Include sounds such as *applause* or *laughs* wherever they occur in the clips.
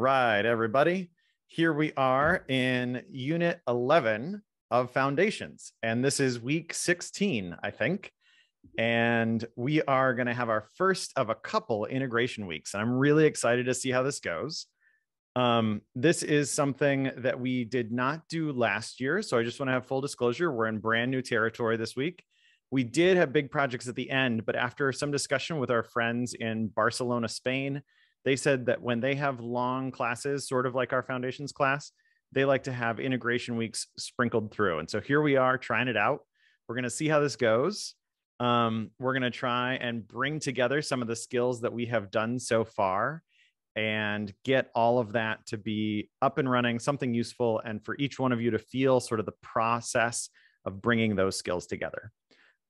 right, everybody. Here we are in unit 11 of foundations. And this is week 16, I think. And we are going to have our first of a couple integration weeks. And I'm really excited to see how this goes. Um, this is something that we did not do last year. So I just want to have full disclosure. We're in brand new territory this week. We did have big projects at the end, but after some discussion with our friends in Barcelona, Spain, they said that when they have long classes, sort of like our foundations class, they like to have integration weeks sprinkled through. And so here we are trying it out. We're going to see how this goes. Um, we're going to try and bring together some of the skills that we have done so far and get all of that to be up and running, something useful, and for each one of you to feel sort of the process of bringing those skills together.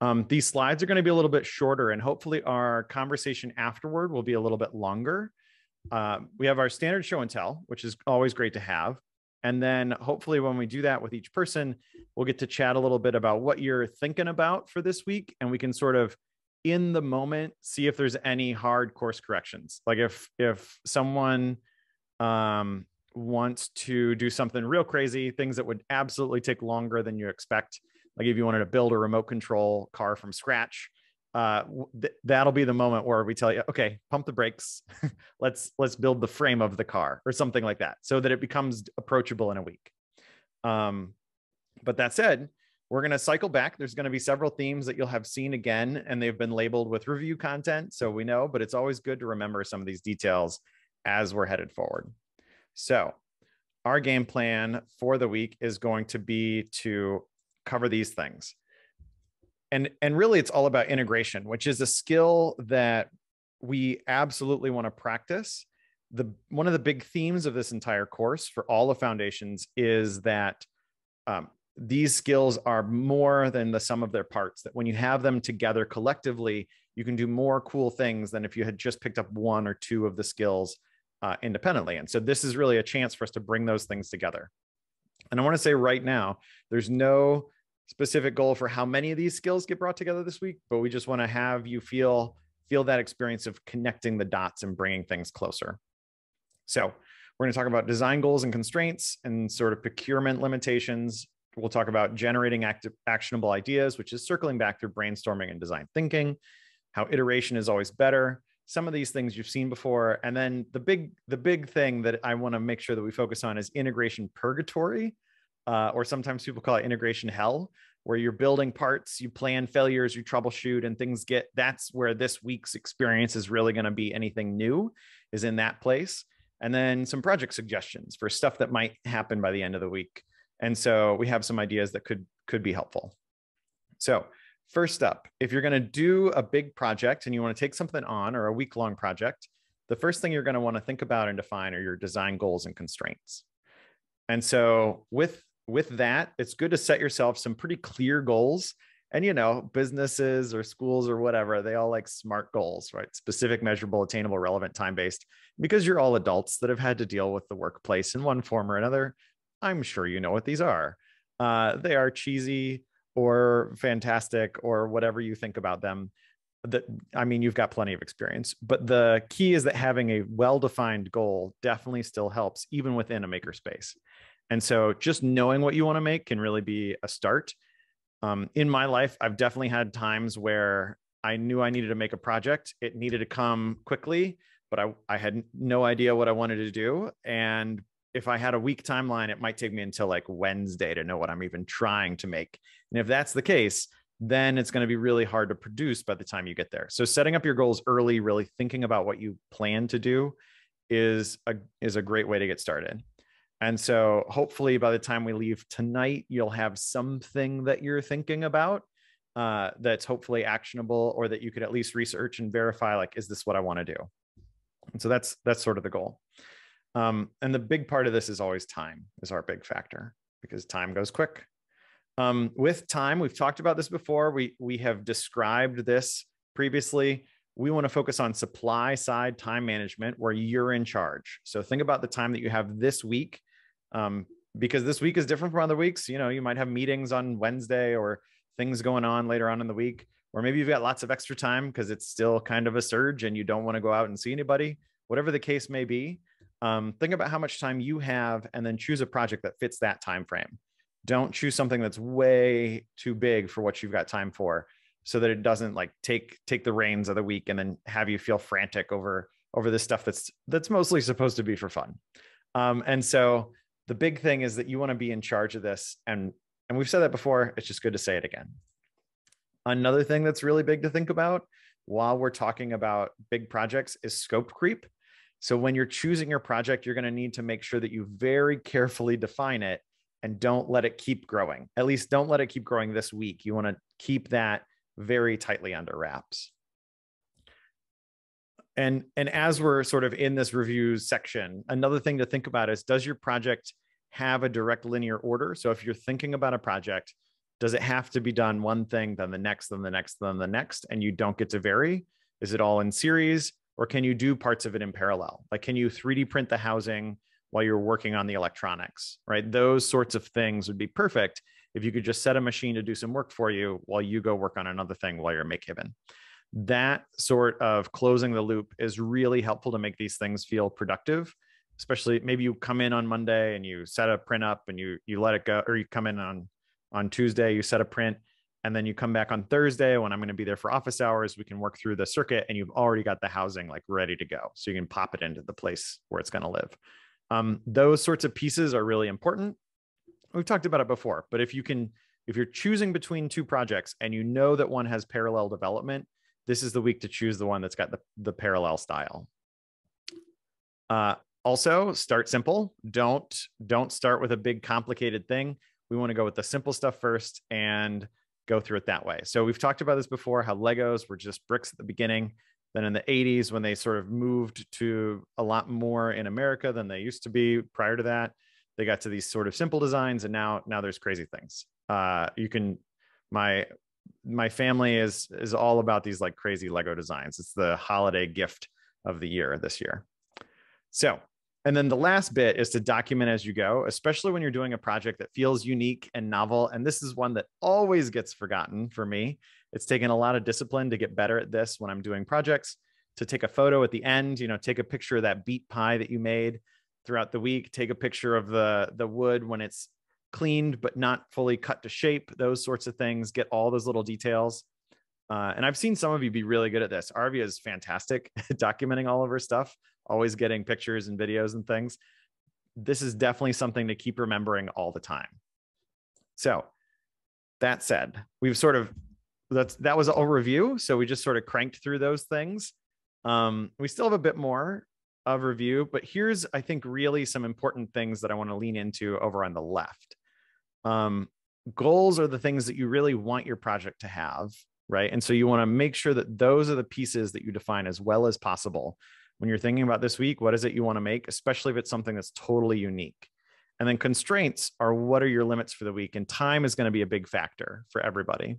Um, these slides are going to be a little bit shorter, and hopefully, our conversation afterward will be a little bit longer. Uh, we have our standard show and tell, which is always great to have. And then hopefully, when we do that with each person, we'll get to chat a little bit about what you're thinking about for this week. And we can sort of in the moment see if there's any hard course corrections. Like if if someone um, wants to do something real crazy, things that would absolutely take longer than you expect. Like if you wanted to build a remote control car from scratch, uh, th- that'll be the moment where we tell you, okay, pump the brakes. *laughs* let's let's build the frame of the car or something like that, so that it becomes approachable in a week. Um, but that said, we're going to cycle back. There's going to be several themes that you'll have seen again, and they've been labeled with review content, so we know. But it's always good to remember some of these details as we're headed forward. So, our game plan for the week is going to be to cover these things and and really it's all about integration which is a skill that we absolutely want to practice. The one of the big themes of this entire course for all the foundations is that um, these skills are more than the sum of their parts that when you have them together collectively you can do more cool things than if you had just picked up one or two of the skills uh, independently. And so this is really a chance for us to bring those things together. And i want to say right now there's no specific goal for how many of these skills get brought together this week, but we just want to have you feel feel that experience of connecting the dots and bringing things closer. So, we're going to talk about design goals and constraints and sort of procurement limitations. We'll talk about generating active, actionable ideas, which is circling back through brainstorming and design thinking, how iteration is always better. Some of these things you've seen before, and then the big the big thing that I want to make sure that we focus on is integration purgatory, uh, or sometimes people call it integration hell, where you're building parts, you plan failures, you troubleshoot, and things get that's where this week's experience is really going to be anything new, is in that place. And then some project suggestions for stuff that might happen by the end of the week. And so we have some ideas that could could be helpful. So first up, if you're going to do a big project and you want to take something on or a week long project, the first thing you're going to want to think about and define are your design goals and constraints. And so with with that, it's good to set yourself some pretty clear goals. And you know, businesses or schools or whatever, they all like smart goals, right? Specific, measurable, attainable, relevant, time-based. Because you're all adults that have had to deal with the workplace in one form or another. I'm sure you know what these are. Uh, they are cheesy or fantastic or whatever you think about them that i mean you've got plenty of experience but the key is that having a well-defined goal definitely still helps even within a makerspace and so just knowing what you want to make can really be a start. Um, in my life, I've definitely had times where I knew I needed to make a project. It needed to come quickly, but I, I had no idea what I wanted to do. And if I had a week timeline, it might take me until like Wednesday to know what I'm even trying to make. And if that's the case, then it's going to be really hard to produce by the time you get there. So setting up your goals early, really thinking about what you plan to do is a is a great way to get started. And so hopefully by the time we leave tonight, you'll have something that you're thinking about uh, that's hopefully actionable or that you could at least research and verify like, is this what I want to do? And so that's that's sort of the goal. Um, and the big part of this is always time is our big factor because time goes quick. Um, with time, we've talked about this before. We we have described this previously we want to focus on supply side time management where you're in charge. So think about the time that you have this week um, because this week is different from other weeks. You know, you might have meetings on Wednesday or things going on later on in the week, or maybe you've got lots of extra time because it's still kind of a surge and you don't want to go out and see anybody. Whatever the case may be, um, think about how much time you have and then choose a project that fits that time frame don't choose something that's way too big for what you've got time for so that it doesn't like take take the reins of the week and then have you feel frantic over over this stuff that's that's mostly supposed to be for fun um, and so the big thing is that you want to be in charge of this and and we've said that before it's just good to say it again another thing that's really big to think about while we're talking about big projects is scope creep so when you're choosing your project, you're going to need to make sure that you very carefully define it and don't let it keep growing. At least don't let it keep growing this week. You want to keep that very tightly under wraps. And, and as we're sort of in this review section, another thing to think about is does your project have a direct linear order? So if you're thinking about a project, does it have to be done one thing, then the next, then the next, then the next, and you don't get to vary? Is it all in series? or can you do parts of it in parallel like can you 3d print the housing while you're working on the electronics right those sorts of things would be perfect if you could just set a machine to do some work for you while you go work on another thing while you're MakeHaven that sort of closing the loop is really helpful to make these things feel productive especially maybe you come in on monday and you set a print up and you you let it go or you come in on on tuesday you set a print and then you come back on Thursday when I'm going to be there for office hours. We can work through the circuit, and you've already got the housing like ready to go, so you can pop it into the place where it's going to live. Um, those sorts of pieces are really important. We've talked about it before, but if you can, if you're choosing between two projects and you know that one has parallel development, this is the week to choose the one that's got the, the parallel style. Uh, also, start simple. Don't don't start with a big complicated thing. We want to go with the simple stuff first and go through it that way. So we've talked about this before how Legos were just bricks at the beginning. Then in the 80s, when they sort of moved to a lot more in America than they used to be prior to that, they got to these sort of simple designs, and now now there's crazy things. Uh, you can my my family is is all about these like crazy Lego designs. It's the holiday gift of the year this year. So and then the last bit is to document as you go, especially when you're doing a project that feels unique and novel. And this is one that always gets forgotten for me. It's taken a lot of discipline to get better at this when I'm doing projects, to take a photo at the end, you know, take a picture of that beet pie that you made throughout the week, take a picture of the the wood when it's cleaned but not fully cut to shape, those sorts of things, get all those little details. Uh, and I've seen some of you be really good at this. Arvia is fantastic *laughs* documenting all of her stuff, always getting pictures and videos and things. This is definitely something to keep remembering all the time. So, that said, we've sort of that's that was a review. So we just sort of cranked through those things. Um, we still have a bit more of review, but here's I think really some important things that I want to lean into over on the left. Um, goals are the things that you really want your project to have right? And so you want to make sure that those are the pieces that you define as well as possible. When you're thinking about this week, what is it you want to make, especially if it's something that's totally unique? And then constraints are what are your limits for the week? And time is going to be a big factor for everybody.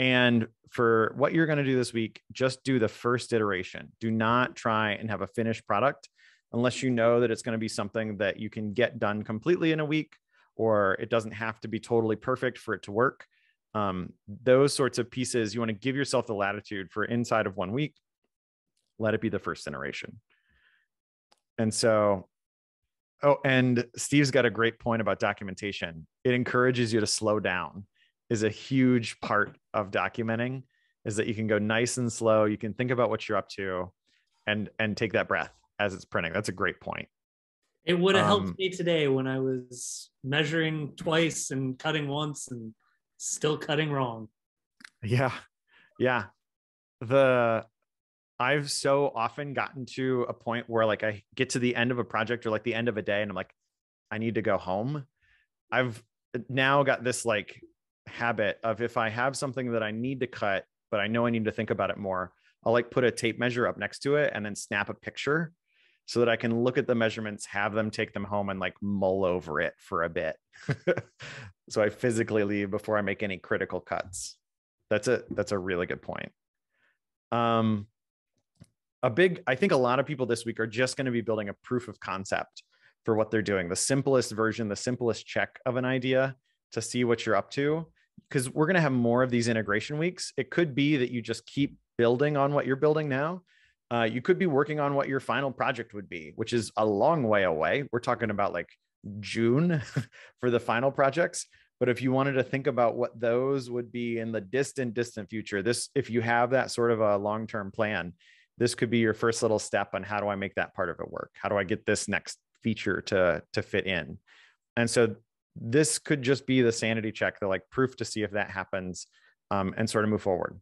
And for what you're going to do this week, just do the first iteration. Do not try and have a finished product unless you know that it's going to be something that you can get done completely in a week or it doesn't have to be totally perfect for it to work um, those sorts of pieces you want to give yourself the latitude for inside of one week let it be the first iteration. And so oh and steve's got a great point about documentation. It encourages you to slow down is a huge part of documenting is that you can go nice and slow you can think about what you're up to and and take that breath as it's printing. That's a great point. It would have um, helped me today when i was measuring twice and cutting once and still cutting wrong. Yeah. Yeah. The I've so often gotten to a point where like I get to the end of a project or like the end of a day and I'm like, I need to go home. I've now got this like habit of if I have something that I need to cut, but I know I need to think about it more, I'll like put a tape measure up next to it and then snap a picture so that I can look at the measurements, have them take them home and like mull over it for a bit. *laughs* so I physically leave before I make any critical cuts. That's a that's a really good point. Um a big I think a lot of people this week are just going to be building a proof of concept for what they're doing, the simplest version, the simplest check of an idea to see what you're up to because we're going to have more of these integration weeks. It could be that you just keep building on what you're building now Uh, you could be working on what your final project would be, which is a long way away. We're talking about like June *laughs* for the final projects. But if you wanted to think about what those would be in the distant, distant future, this, if you have that sort of a long term plan, this could be your first little step on how do I make that part of it work? How do I get this next feature to, to fit in? And so this could just be the sanity check, the like proof to see if that happens um, and sort of move forward.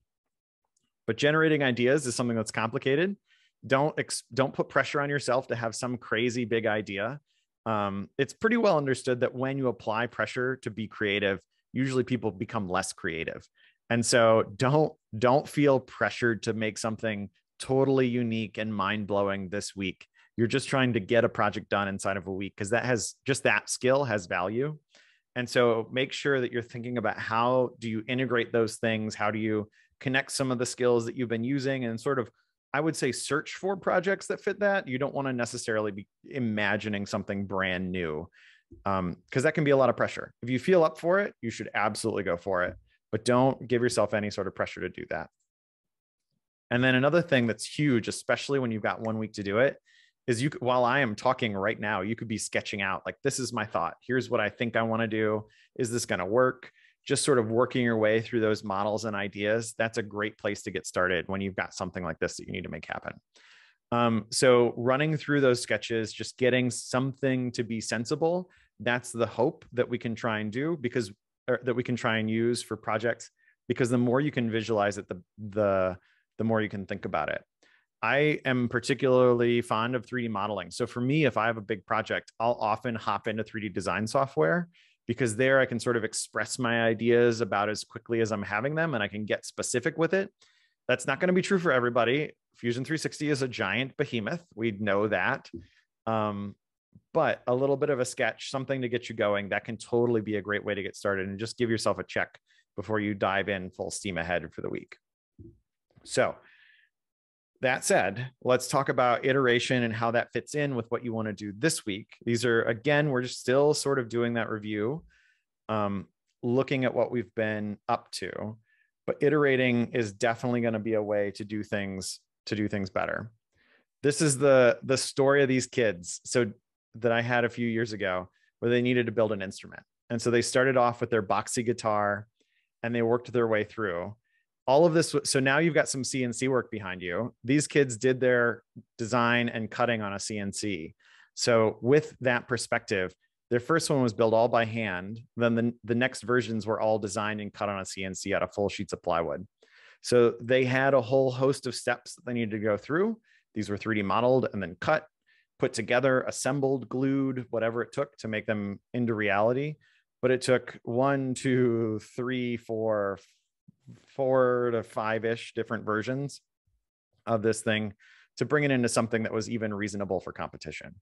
But generating ideas is something that's complicated. Don't ex- don't put pressure on yourself to have some crazy big idea um, it's pretty well understood that when you apply pressure to be creative, usually people become less creative. And so don't don't feel pressured to make something totally unique and mind-blowing this week. You're just trying to get a project done inside of a week because that has just that skill has value. And so make sure that you're thinking about how do you integrate those things? How do you connect some of the skills that you've been using and sort of I would say search for projects that fit that. You don't want to necessarily be imagining something brand new because um, that can be a lot of pressure. If you feel up for it, you should absolutely go for it, but don't give yourself any sort of pressure to do that. And then another thing that's huge, especially when you've got one week to do it, is you while I am talking right now, you could be sketching out like this is my thought. Here's what I think I want to do. Is this going to work? Just sort of working your way through those models and ideas, that's a great place to get started when you've got something like this that you need to make happen. Um, so running through those sketches, just getting something to be sensible, that's the hope that we can try and do because that we can try and use for projects because the more you can visualize it, the the the more you can think about it. I am particularly fond of 3D modeling. So for me, if I have a big project, I'll often hop into 3D design software because there I can sort of express my ideas about as quickly as I'm having them and I can get specific with it. That's not going to be true for everybody. Fusion 360 is a giant behemoth. We know that. Um, but a little bit of a sketch, something to get you going, that can totally be a great way to get started and just give yourself a check before you dive in full steam ahead for the week. So, that said, let's talk about iteration and how that fits in with what you want to do this week. These are, again, we're just still sort of doing that review, um, looking at what we've been up to. But iterating is definitely going to be a way to do things to do things better. This is the the story of these kids. So that I had a few years ago where they needed to build an instrument. And so they started off with their boxy guitar and they worked their way through all of this so now you've got some cnc work behind you. These kids did their design and cutting on a cnc so with that perspective their first one was built all by hand. Then the, the next versions were all designed and cut on a cnc out of full sheets of plywood. So they had a whole host of steps that they needed to go through. These were 3d modeled and then cut put together assembled glued whatever it took to make them into reality. But it took one two three four four to five ish different versions of this thing to bring it into something that was even reasonable for competition.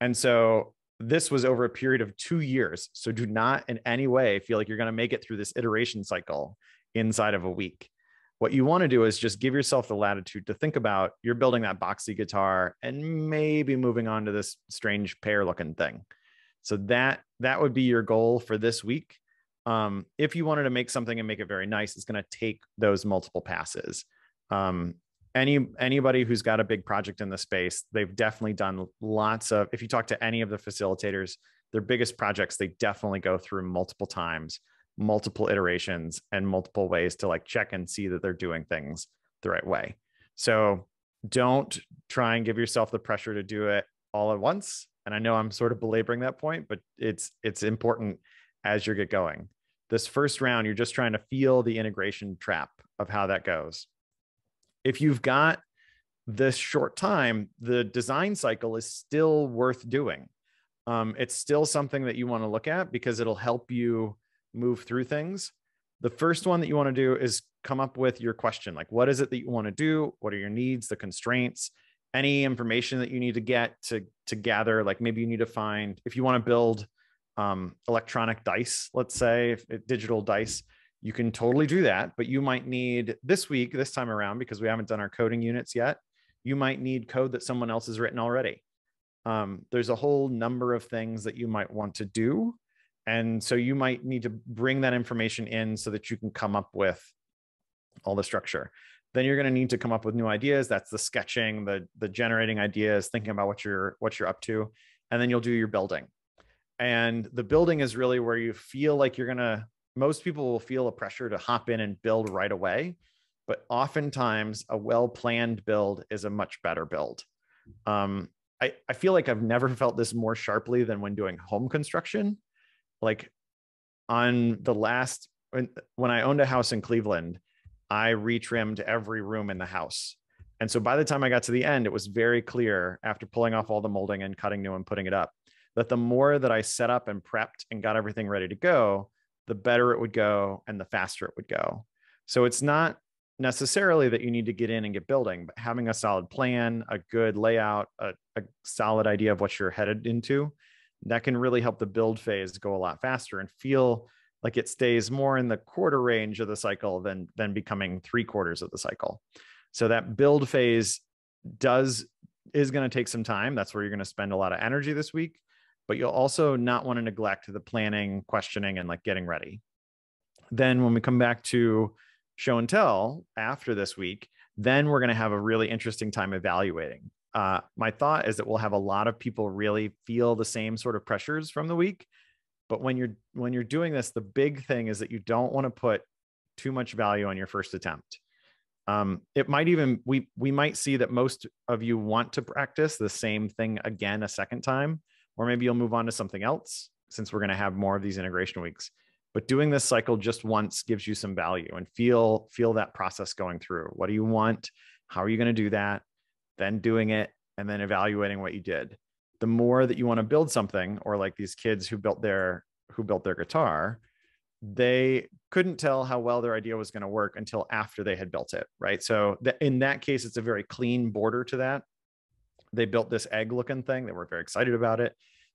And so this was over a period of two years. So do not in any way feel like you're going to make it through this iteration cycle inside of a week. What you want to do is just give yourself the latitude to think about you're building that boxy guitar and maybe moving on to this strange pear looking thing. So that that would be your goal for this week um, if you wanted to make something and make it very nice, it's going to take those multiple passes. Um, any anybody who's got a big project in the space, they've definitely done lots of. If you talk to any of the facilitators, their biggest projects, they definitely go through multiple times, multiple iterations, and multiple ways to like check and see that they're doing things the right way. So don't try and give yourself the pressure to do it all at once. And I know I'm sort of belaboring that point, but it's it's important as you get going. This first round, you're just trying to feel the integration trap of how that goes. If you've got this short time, the design cycle is still worth doing. Um, it's still something that you want to look at because it'll help you move through things. The first one that you want to do is come up with your question like, what is it that you want to do? What are your needs, the constraints? Any information that you need to get to to gather, like maybe you need to find if you want to build um, electronic dice, let's say, if, digital dice, you can totally do that. But you might need this week, this time around, because we haven't done our coding units yet, you might need code that someone else has written already. Um, there's a whole number of things that you might want to do. And so you might need to bring that information in so that you can come up with all the structure. then you're going to need to come up with new ideas that's the sketching the the generating ideas thinking about what you're what you're up to and then you'll do your building and the building is really where you feel like you're going to most people will feel a pressure to hop in and build right away but oftentimes a well planned build is a much better build um, I, I feel like i've never *laughs* felt this more sharply than when doing home construction like on the last when, when i owned a house in cleveland I retrimmed every room in the house. And so by the time I got to the end, it was very clear after pulling off all the molding and cutting new and putting it up that the more that I set up and prepped and got everything ready to go, the better it would go and the faster it would go. So it's not necessarily that you need to get in and get building, but having a solid plan, a good layout, a, a solid idea of what you're headed into, that can really help the build phase go a lot faster and feel like it stays more in the quarter range of the cycle than than becoming three quarters of the cycle. So that build phase does is going to take some time. That's where you're going to spend a lot of energy this week but you'll also not want to neglect the planning questioning and like getting ready. Then when we come back to show and tell after this week then we're going to have a really interesting time evaluating. Uh, my thought is that we'll have a lot of people really feel the same sort of pressures from the week but when you're when you're doing this the big thing is that you don't want to put too much value on your first attempt. Um, it might even we we might see that most of you want to practice the same thing again a second time or maybe you'll move on to something else since we're going to have more of these integration weeks. But doing this cycle just once gives you some value and feel feel that process going through. What do you want? How are you going to do that? Then doing it and then evaluating what you did. The more that you want to build something or like these kids who built their who built their guitar they couldn't tell how well their idea was going to work until after they had built it right? So th- in that case it's a very clean border to that. They built this egg looking thing. They were very excited about it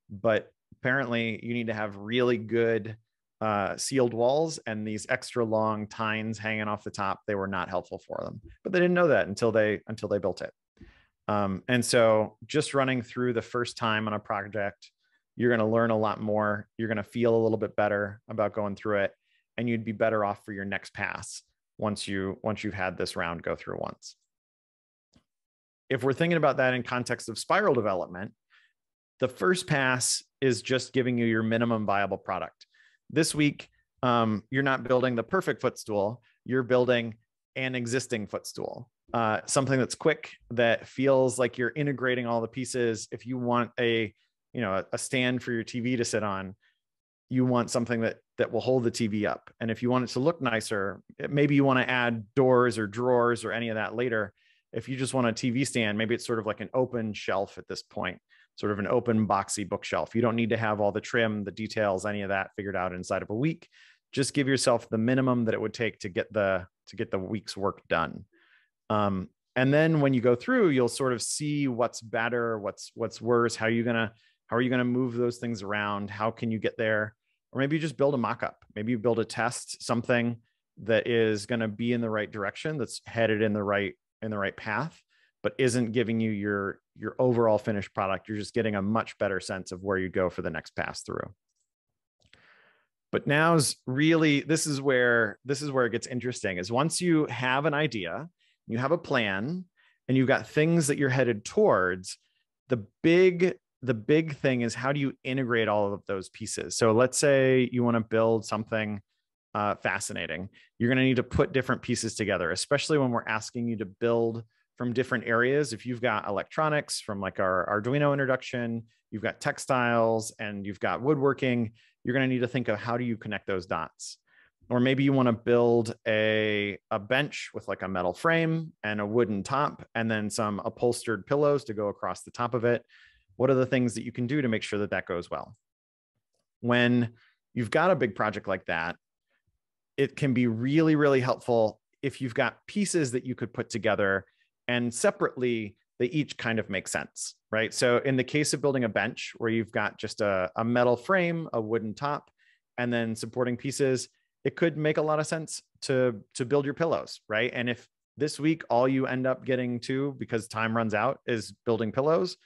but apparently you need to have really good uh, sealed walls and these extra long tines hanging off the top they were not helpful for them but they didn't know that until they until they built it um, and so just running through the first time on a project, you're going to learn a lot more. You're going to feel a little bit better about going through it, and you'd be better off for your next pass once you once you've had this round go through once. If we're thinking about that in context of spiral development, the first pass is just giving you your minimum viable product. This week, um, you're not building the perfect footstool. You're building an existing footstool uh, something that's quick that feels like you're integrating all the pieces if you want a you know a, stand for your tv to sit on you want something that that will hold the tv up and if you want it to look nicer maybe you want to add doors or drawers or any of that later if you just want a tv stand maybe it's sort of like an open shelf at this point sort of an open boxy bookshelf you don't need to have all the trim the details any of that figured out inside of a week just give yourself the minimum that it would take to get the to get the week's work done um, and then when you go through, you'll sort of see what's better, what's what's worse. How you gonna how are you gonna move those things around? How can you get there? Or maybe you just build a mock-up. Maybe you build a test, something that is to be in the right direction, that's headed in the right in the right path, but isn't giving you your your overall finished product. You're just getting a much better sense of where you go for the next pass through. But now's really this is where this is where it gets interesting. Is once you have an idea you have a plan and you've got things that you're headed towards the big the big thing is how do you integrate all of those pieces so let's say you want to build something uh, fascinating you're going to need to put different pieces together especially when we're asking you to build from different areas. If you've got electronics from like our arduino introduction you've got textiles and you've got woodworking you're going to need to think of how do you connect those dots. Or maybe you want to build a, a bench with like a metal frame and a wooden top and then some upholstered pillows to go across the top of it. What are the things that you can do to make sure that that goes well? When you've got a big project like that it can be really really helpful if you've got pieces that you could put together and separately they each kind of make sense right so in the case of building a bench where you've got just a, a metal frame a wooden top and then supporting pieces it could make a lot of sense to to build your pillows, right? And if this week all you end up getting to because time runs out is building pillows,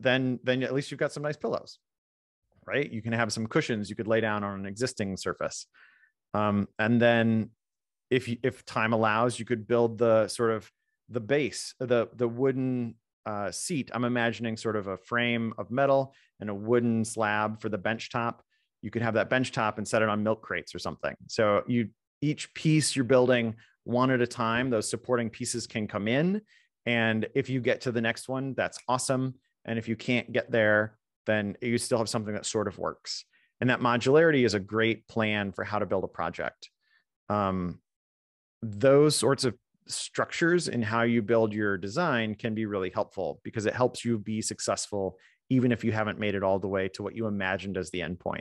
then then at least you've got some nice pillows, right? You can have some cushions you could lay down on an existing surface. Um, and then if you, if time allows, you could build the sort of the base, the the wooden uh, seat. I'm imagining sort of a frame of metal and a wooden slab for the bench top. You could have that bench top and set it on milk crates or something. So you each piece you're building one at a time. Those supporting pieces can come in, and if you get to the next one, that's awesome. And if you can't get there, then you still have something that sort of works. And that modularity is a great plan for how to build a project. Um, those sorts of structures in how you build your design can be really helpful because it helps you be successful even if you haven't made it all the way to what you imagined as the endpoint.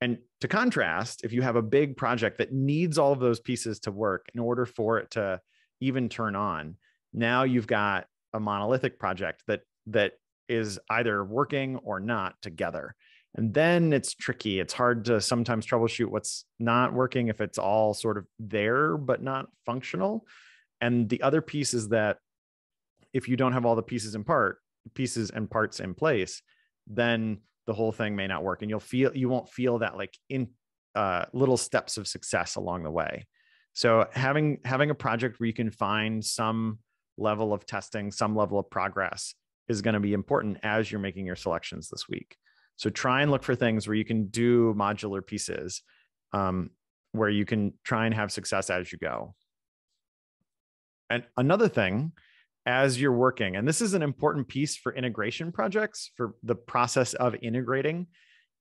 And to contrast, if you have a big project that needs all of those pieces to work in order for it to even turn on, now you've got a monolithic project that that is either working or not together. And then it's tricky. It's hard to sometimes troubleshoot what's not working if it's all sort of there but not functional. And the other piece is that if you don't have all the pieces in part, pieces and parts in place, then the whole thing may not work and you'll feel you won't feel that like in uh, little steps of success along the way. So having having a project where you can find some level of testing, some level of progress is going to be important as you're making your selections this week. So try and look for things where you can do modular pieces, um, where you can try and have success as you go. And another thing, as you're working, and this is an important piece for integration projects, for the process of integrating,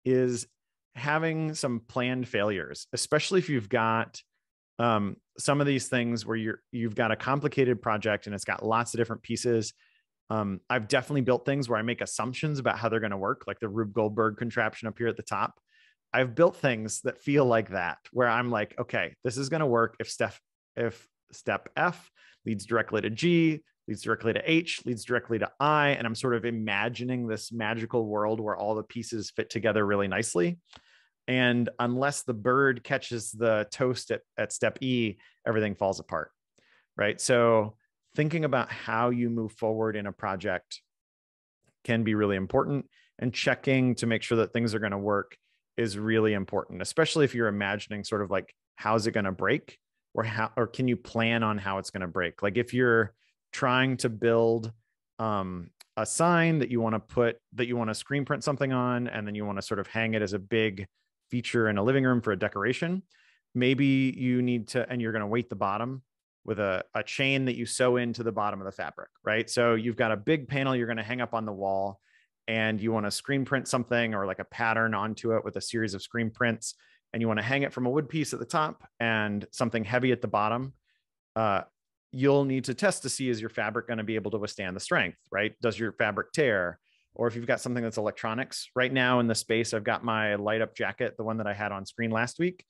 is having some planned failures, especially if you've got um, some of these things where you're you've got a complicated project and it's got lots of different pieces um, I've definitely built things where I make assumptions about how they're going to work, like the Rube Goldberg contraption up here at the top. I've built things that feel like that, where I'm like, okay, this is going to work if step if step F leads directly to G, leads directly to H, leads directly to I, and I'm sort of imagining this magical world where all the pieces fit together really nicely. And unless the bird catches the toast at, at step E, everything falls apart. Right. So thinking about how you move forward in a project can be really important and checking to make sure that things are going to work is really important especially if you're imagining sort of like how's it going to break or how or can you plan on how it's going to break? Like if you're trying to build um, a sign that you want to put that you want to screen print something on and then you want to sort of hang it as a big feature in a living room for a decoration maybe you need to and you're going to weight the bottom with a, a chain that you sew into the bottom of the fabric, right? So you've got a big panel you're going to hang up on the wall and you want to screen print something or like a pattern onto it with a series of screen prints and you want to hang it from a wood piece at the top and something heavy at the bottom. Uh, you'll need to test to see is your fabric going to be able to withstand the strength, right? Does your fabric tear? Or if you've got something that's electronics, right now in the space, I've got my light up jacket, the one that I had on screen last week.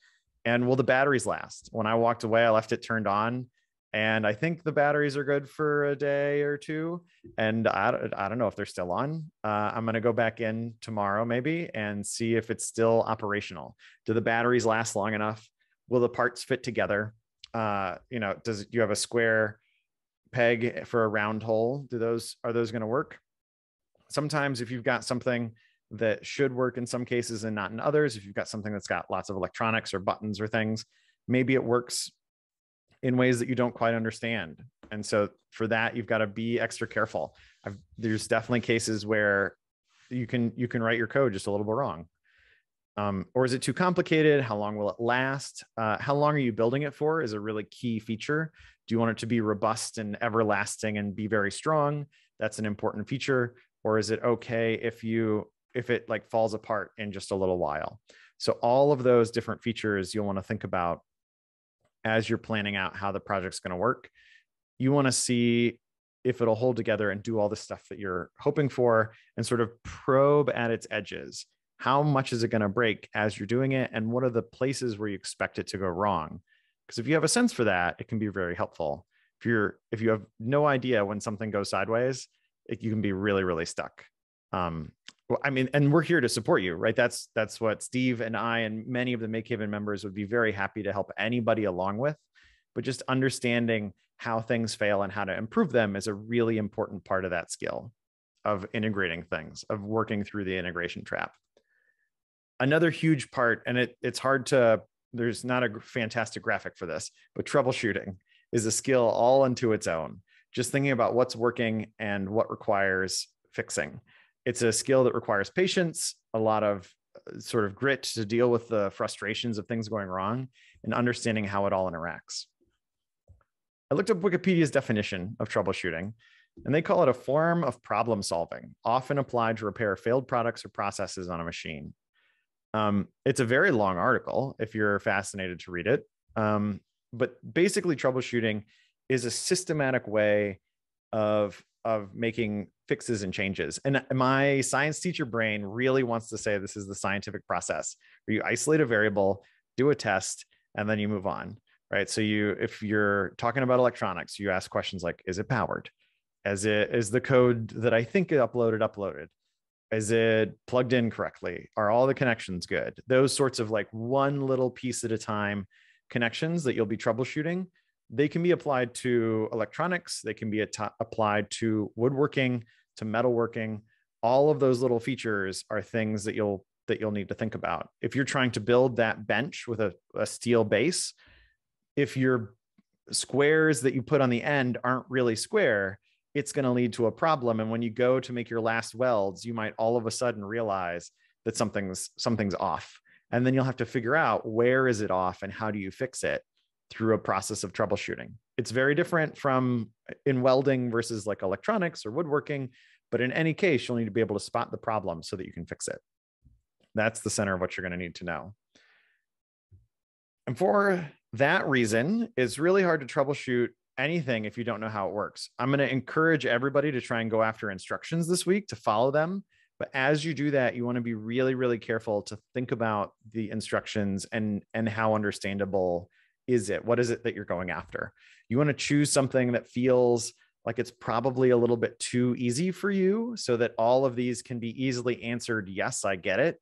And will the batteries last? When I walked away, I left it turned on and I think the batteries are good for a day or two. And I, I don't know if they're still on. Uh, I'm going to go back in tomorrow maybe and see if it's still operational. Do the batteries last long enough? Will the parts fit together? Uh, you know, does you have a square peg for a round hole? Do those are those going to work? Sometimes if you've got something that should work in some cases and not in others, if you've got something that's got lots of electronics or buttons or things, maybe it works in ways that you don't quite understand. And so for that, you've got to be extra careful. I've, there's definitely cases where you can you can write your code just a little bit wrong. Um, or is it too complicated? How long will it last? Uh, how long are you building it for? Is a really key feature. Do you want it to be robust and everlasting and be very strong? That's an important feature. Or is it okay if you if it like falls apart in just a little while? So all of those different features you'll want to think about as you're planning out how the project's going to work. You want to see if it'll hold together and do all the stuff that you're hoping for and sort of probe at its edges. How much is it going to break as you're doing it? And what are the places where you expect it to go wrong? Because if you have a sense for that, it can be very helpful. If you're if you have no idea when something goes sideways, it, you can be really really stuck. Um, I mean, and we're here to support you, right? That's that's what Steve and I and many of the MakeHaven members would be very happy to help anybody along with. But just understanding how things fail and how to improve them is a really important part of that skill of integrating things, of working through the integration trap. Another huge part, and it, it's hard to there's not a fantastic graphic for this, but troubleshooting is a skill all unto its own. Just thinking about what's working and what requires fixing. It's a skill that requires patience, a lot of uh, sort of grit to deal with the frustrations of things going wrong and understanding how it all interacts. I looked up Wikipedia's definition of troubleshooting, and they call it a form of problem solving, often applied to repair failed products or processes on a machine. Um, it's a very long article if you're fascinated to read it. Um, but basically, troubleshooting is a systematic way of of making fixes and changes. And my science teacher brain really wants to say this is the scientific process where you isolate a variable, do a test, and then you move on. Right. So you if you're talking about electronics, you ask questions like, is it powered? Is it is the code that I think it uploaded uploaded? Is it plugged in correctly? Are all the connections good? Those sorts of like one little piece at a time connections that you'll be troubleshooting. They can be applied to electronics. They can be at- applied to woodworking, to metalworking. All of those little features are things that you'll that you'll need to think about. If you're trying to build that bench with a, a steel base, if your squares that you put on the end aren't really square, it's going to lead to a problem and when you go to make your last welds you might all of a sudden realize that something's something's off and then you'll have to figure out where is it off and how do you fix it through a process of troubleshooting it's very different from uh, in welding versus like electronics or woodworking but in any case you'll need to be able to spot the problem so that you can fix it that's the center of what you're going to need to know and for that reason it's really hard to troubleshoot anything if you don't know how it works. I'm going to encourage everybody to try and go after instructions this week to follow them. But as you do that, you want to be really, really careful to think about the instructions and and how understandable is it? What is it that you're going after? You want to choose something that feels like it's probably a little bit too easy for you so that all of these can be easily answered yes i get it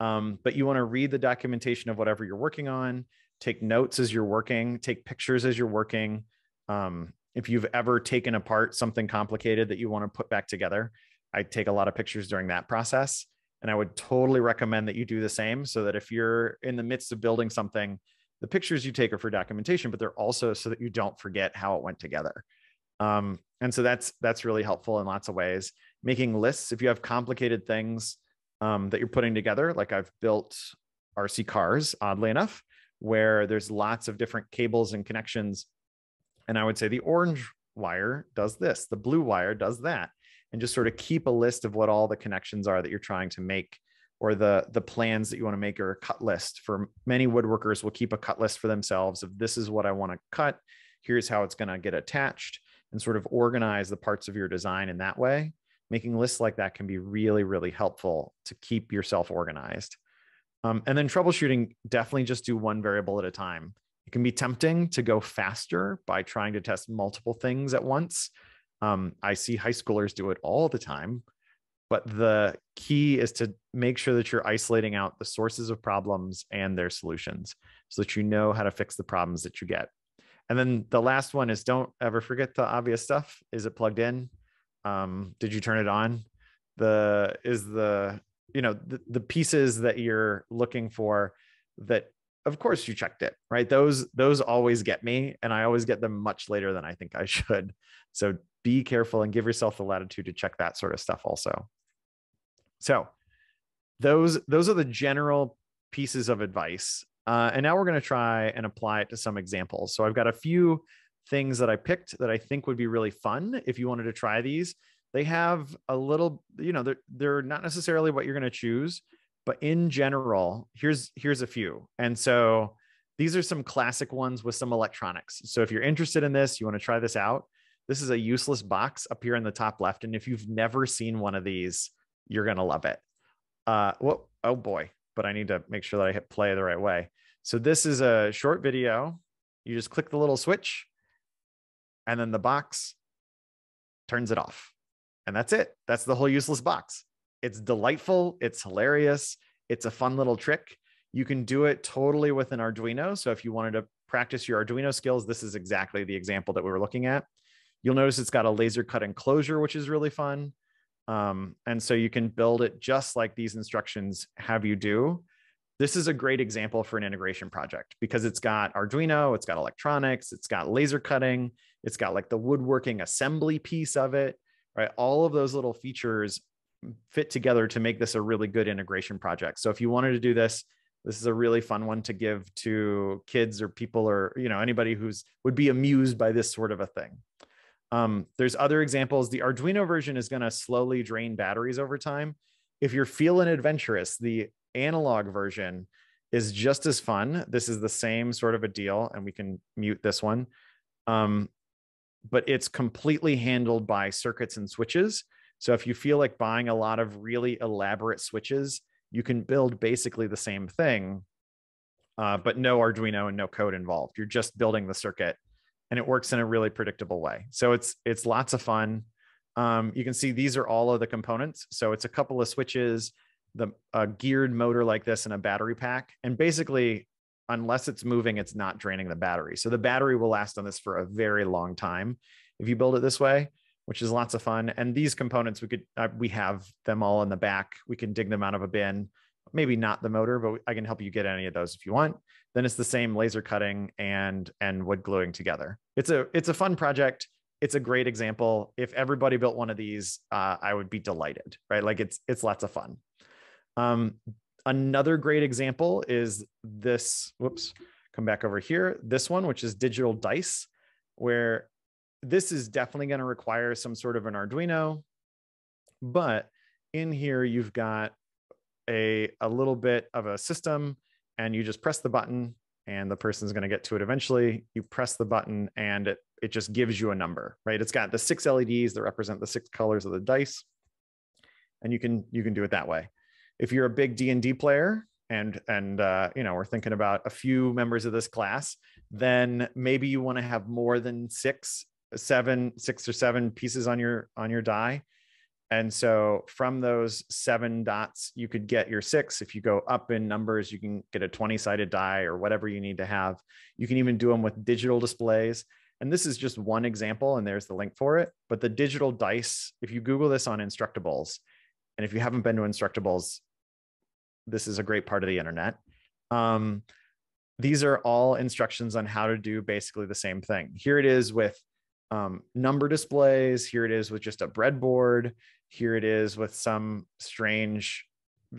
um, but you want to read the documentation of whatever you're working on take notes as you're working take pictures as you're working um, if you've ever taken apart something complicated that you want to put back together, I take a lot of pictures during that process. And I would totally recommend that you do the same so that if you're in the midst of building something, the pictures you take are for documentation, but they're also so that you don't forget how it went together. Um, and so that's that's really helpful in lots of ways. Making lists, if you have complicated things um, that you're putting together, like I've built RC cars, oddly enough, where there's lots of different cables and connections and I would say the orange wire does this, the blue wire does that, and just sort of keep a list of what all the connections are that you're trying to make or the the plans that you want to make or a cut list for many woodworkers will keep a cut list for themselves of this is what I want to cut, here's how it's going to get attached and sort of organize the parts of your design in that way. Making lists like that can be really, really helpful to keep yourself organized. Um, and then troubleshooting, definitely just do one variable at a time. It can be tempting to go faster by trying to test multiple things at once. Um, I see high schoolers do it all the time. But the key is to make sure that you're isolating out the sources of problems and their solutions so that you know how to fix the problems that you get. And then the last one is don't ever forget the obvious stuff. Is it plugged in? Um, did you turn it on? The is the you know the, the pieces that you're looking for that of course you checked it right those those always get me and i always get them much later than i think i should so be careful and give yourself the latitude to check that sort of stuff also so those those are the general pieces of advice. Uh, and now we're going to try and apply it to some examples. So i've got a few things that i picked that i think would be really fun if you wanted to try these. They have a little you know they're, they're not necessarily what you're going to choose but in general here's here's a few. And so these are some classic ones with some electronics. So if you're interested in this you want to try this out this is a useless box up here in the top left. And if you've never seen one of these you're going to love it uh what oh boy but i need to make sure that i hit play the right way so this is a short video you just click the little switch and then the box turns it off and that's it that's the whole useless box it's delightful, it's hilarious, it's a fun little trick. You can do it totally with an Arduino. So if you wanted to practice your Arduino skills, this is exactly the example that we were looking at. You'll notice it's got a laser cut enclosure, which is really fun. Um, and so you can build it just like these instructions have you do. this is a great example for an integration project because it's got Arduino, it's got electronics, it's got laser cutting, it's got like the woodworking assembly piece of it, right? All of those little features fit together to make this a really good integration project. So if you wanted to do this, this is a really fun one to give to kids or people or you know anybody who's would be amused by this sort of a thing. Um, there's other examples. The Arduino version is going to slowly drain batteries over time. If you're feeling adventurous, the analog version is just as fun. This is the same sort of a deal, and we can mute this one. Um, but it's completely handled by circuits and switches. So if you feel like buying a lot of really elaborate switches, you can build basically the same thing, uh, but no Arduino and no code involved. You're just building the circuit, and it works in a really predictable way. So it's it's lots of fun. Um, you can see these are all of the components. So it's a couple of switches, the a geared motor like this, and a battery pack. And basically, unless it's moving, it's not draining the battery. So the battery will last on this for a very long time if you build it this way which is lots of fun. And these components, we could, uh, we have them all in the back. We can dig them out of a bin, maybe not the motor, but I can help you get any of those if you want. Then it's the same laser cutting and, and wood gluing together. It's a, it's a fun project. It's a great example. If everybody built one of these, uh, I would be delighted, right? Like it's, it's lots of fun. Um, another great example is this, whoops, come back over here. This one, which is digital dice, where this is definitely going to require some sort of an Arduino, but in here you've got a, a little bit of a system and you just press the button and the person's going to get to it eventually. You press the button and it, it just gives you a number, right? It's got the six LEDs that represent the six colors of the dice. And you can, you can do it that way. If you're a big D&D player and, and uh, you know, we're thinking about a few members of this class, then maybe you want to have more than six seven six or seven pieces on your on your die and so from those seven dots you could get your six. If you go up in numbers you can get a 20 sided die or whatever you need to have. You can even do them with digital displays. And this is just one example and there's the link for it. But the digital dice if you google this on instructables and if you haven't been to instructables this is a great part of the internet. Um, these are all instructions on how to do basically the same thing. Here it is with um, number displays. Here it is with just a breadboard. Here it is with some strange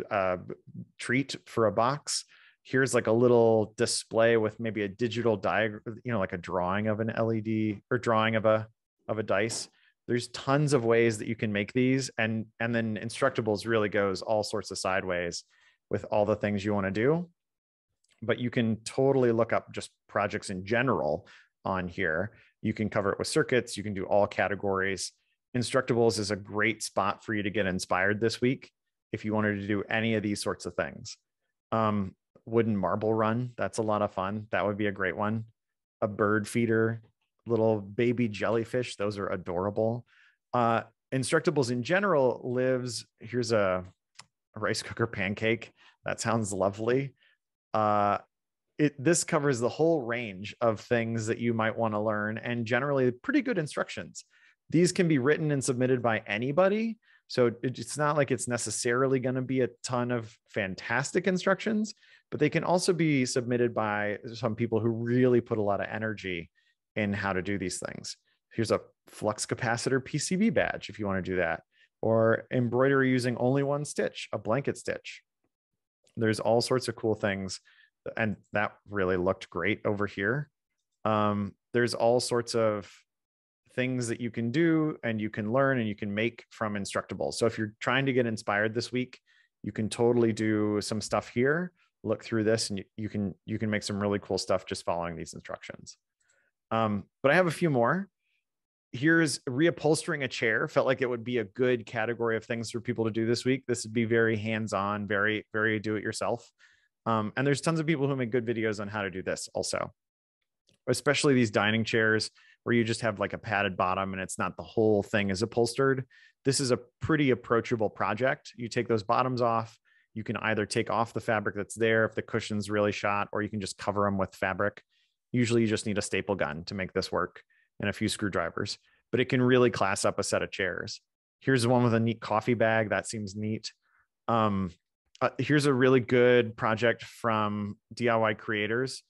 uh, treat for a box. Here's like a little display with maybe a digital diagram, you know, like a drawing of an LED or drawing of a of a dice. There's tons of ways that you can make these, and and then Instructables really goes all sorts of sideways with all the things you want to do. But you can totally look up just projects in general on here you can cover it with circuits. You can do all categories. Instructables is a great spot for you to get inspired this week if you wanted to do any of these sorts of things. Um, wooden marble run, that's a lot of fun. That would be a great one. A bird feeder, little baby jellyfish, those are adorable. Uh, Instructables in general lives, here's a, a rice cooker pancake. That sounds lovely. Uh, it this covers the whole range of things that you might want to learn and generally pretty good instructions these can be written and submitted by anybody. So it's not like it's necessarily going to be a ton of fantastic instructions but they can also be submitted by some people who really put a lot of energy in how to do these things. Here's a flux capacitor pcb badge if you want to do that or embroidery using only one stitch a blanket stitch. There's all sorts of cool things and that really looked great over here. Um, there's all sorts of things that you can do and you can learn and you can make from Instructables. So if you're trying to get inspired this week, you can totally do some stuff here. Look through this, and you, you can you can make some really cool stuff just following these instructions. Um, but I have a few more. Here's reupholstering a chair. Felt like it would be a good category of things for people to do this week. This would be very hands-on, very very do-it-yourself. Um, and there's tons of people who make good videos on how to do this also, especially these dining chairs where you just have like a padded bottom and it's not the whole thing is upholstered. This is a pretty approachable project. You take those bottoms off. You can either take off the fabric that's there if the cushion's really shot, or you can just cover them with fabric. Usually you just need a staple gun to make this work and a few screwdrivers, but it can really class up a set of chairs. Here's one with a neat coffee bag. That seems neat. Um, uh, here's a really good project from DIY creators.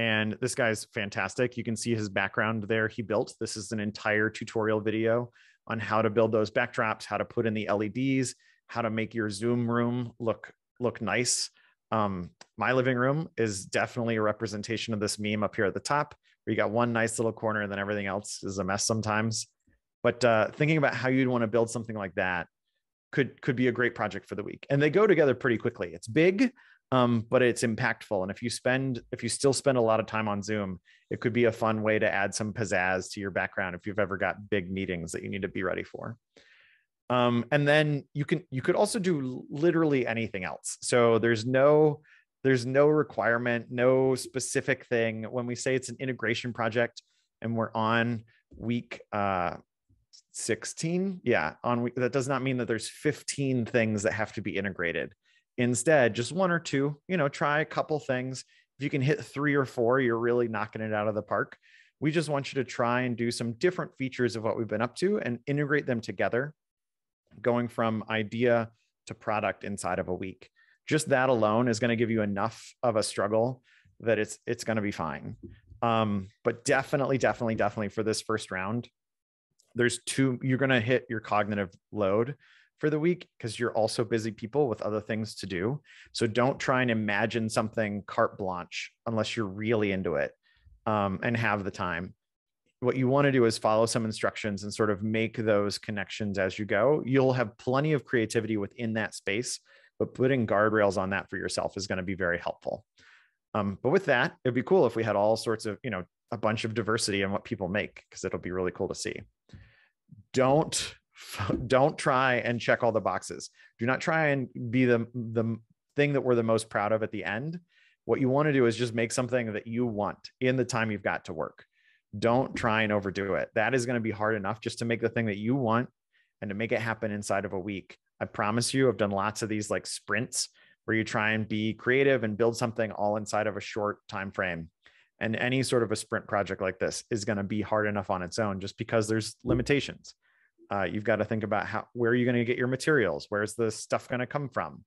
And this guy's fantastic. You can see his background there. He built this is an entire tutorial video on how to build those backdrops, how to put in the LEDs, how to make your Zoom room look look nice. Um, my living room is definitely a representation of this meme up here at the top, where you got one nice little corner and then everything else is a mess sometimes. But uh, thinking about how you'd want to build something like that could could be a great project for the week and they go together pretty quickly it's big um, but it's impactful and if you spend if you still spend a lot of time on zoom it could be a fun way to add some pizzazz to your background if you've ever got big meetings that you need to be ready for. Um, and then you can you could also do literally anything else. So there's no there's no requirement no specific thing. When we say it's an integration project and we're on week uh, 16 yeah on that does not mean that there's 15 things that have to be integrated instead just one or two you know try a couple things. If you can hit three or four you're really knocking it out of the park. We just want you to try and do some different features of what we've been up to and integrate them together going from idea to product inside of a week. Just that alone is going to give you enough of a struggle that it's it's going to be fine. Um, but definitely definitely definitely for this first round there's two you're going to hit your cognitive load for the week because you're also busy people with other things to do. So don't try and imagine something carte blanche unless you're really into it um, and have the time. What you want to do is follow some instructions and sort of make those connections as you go. You'll have plenty of creativity within that space but putting guardrails on that for yourself is going to be very helpful. Um, but with that it'd be cool if we had all sorts of you know a bunch of diversity in what people make because it'll be really cool to see. Don't *laughs* don't try and check all the boxes. Do not try and be the the thing that we're the most proud of at the end. What you want to do is just make something that you want in the time you've got to work. Don't try and overdo it. That is going to be hard enough just to make the thing that you want and to make it happen inside of a week. I promise you i've done lots of these like sprints where you try and be creative and build something all inside of a short time frame. And any sort of a sprint project like this is going to be hard enough on its own just because there's limitations uh, you've got to think about how where are you going to get your materials? Where's the stuff going to come from?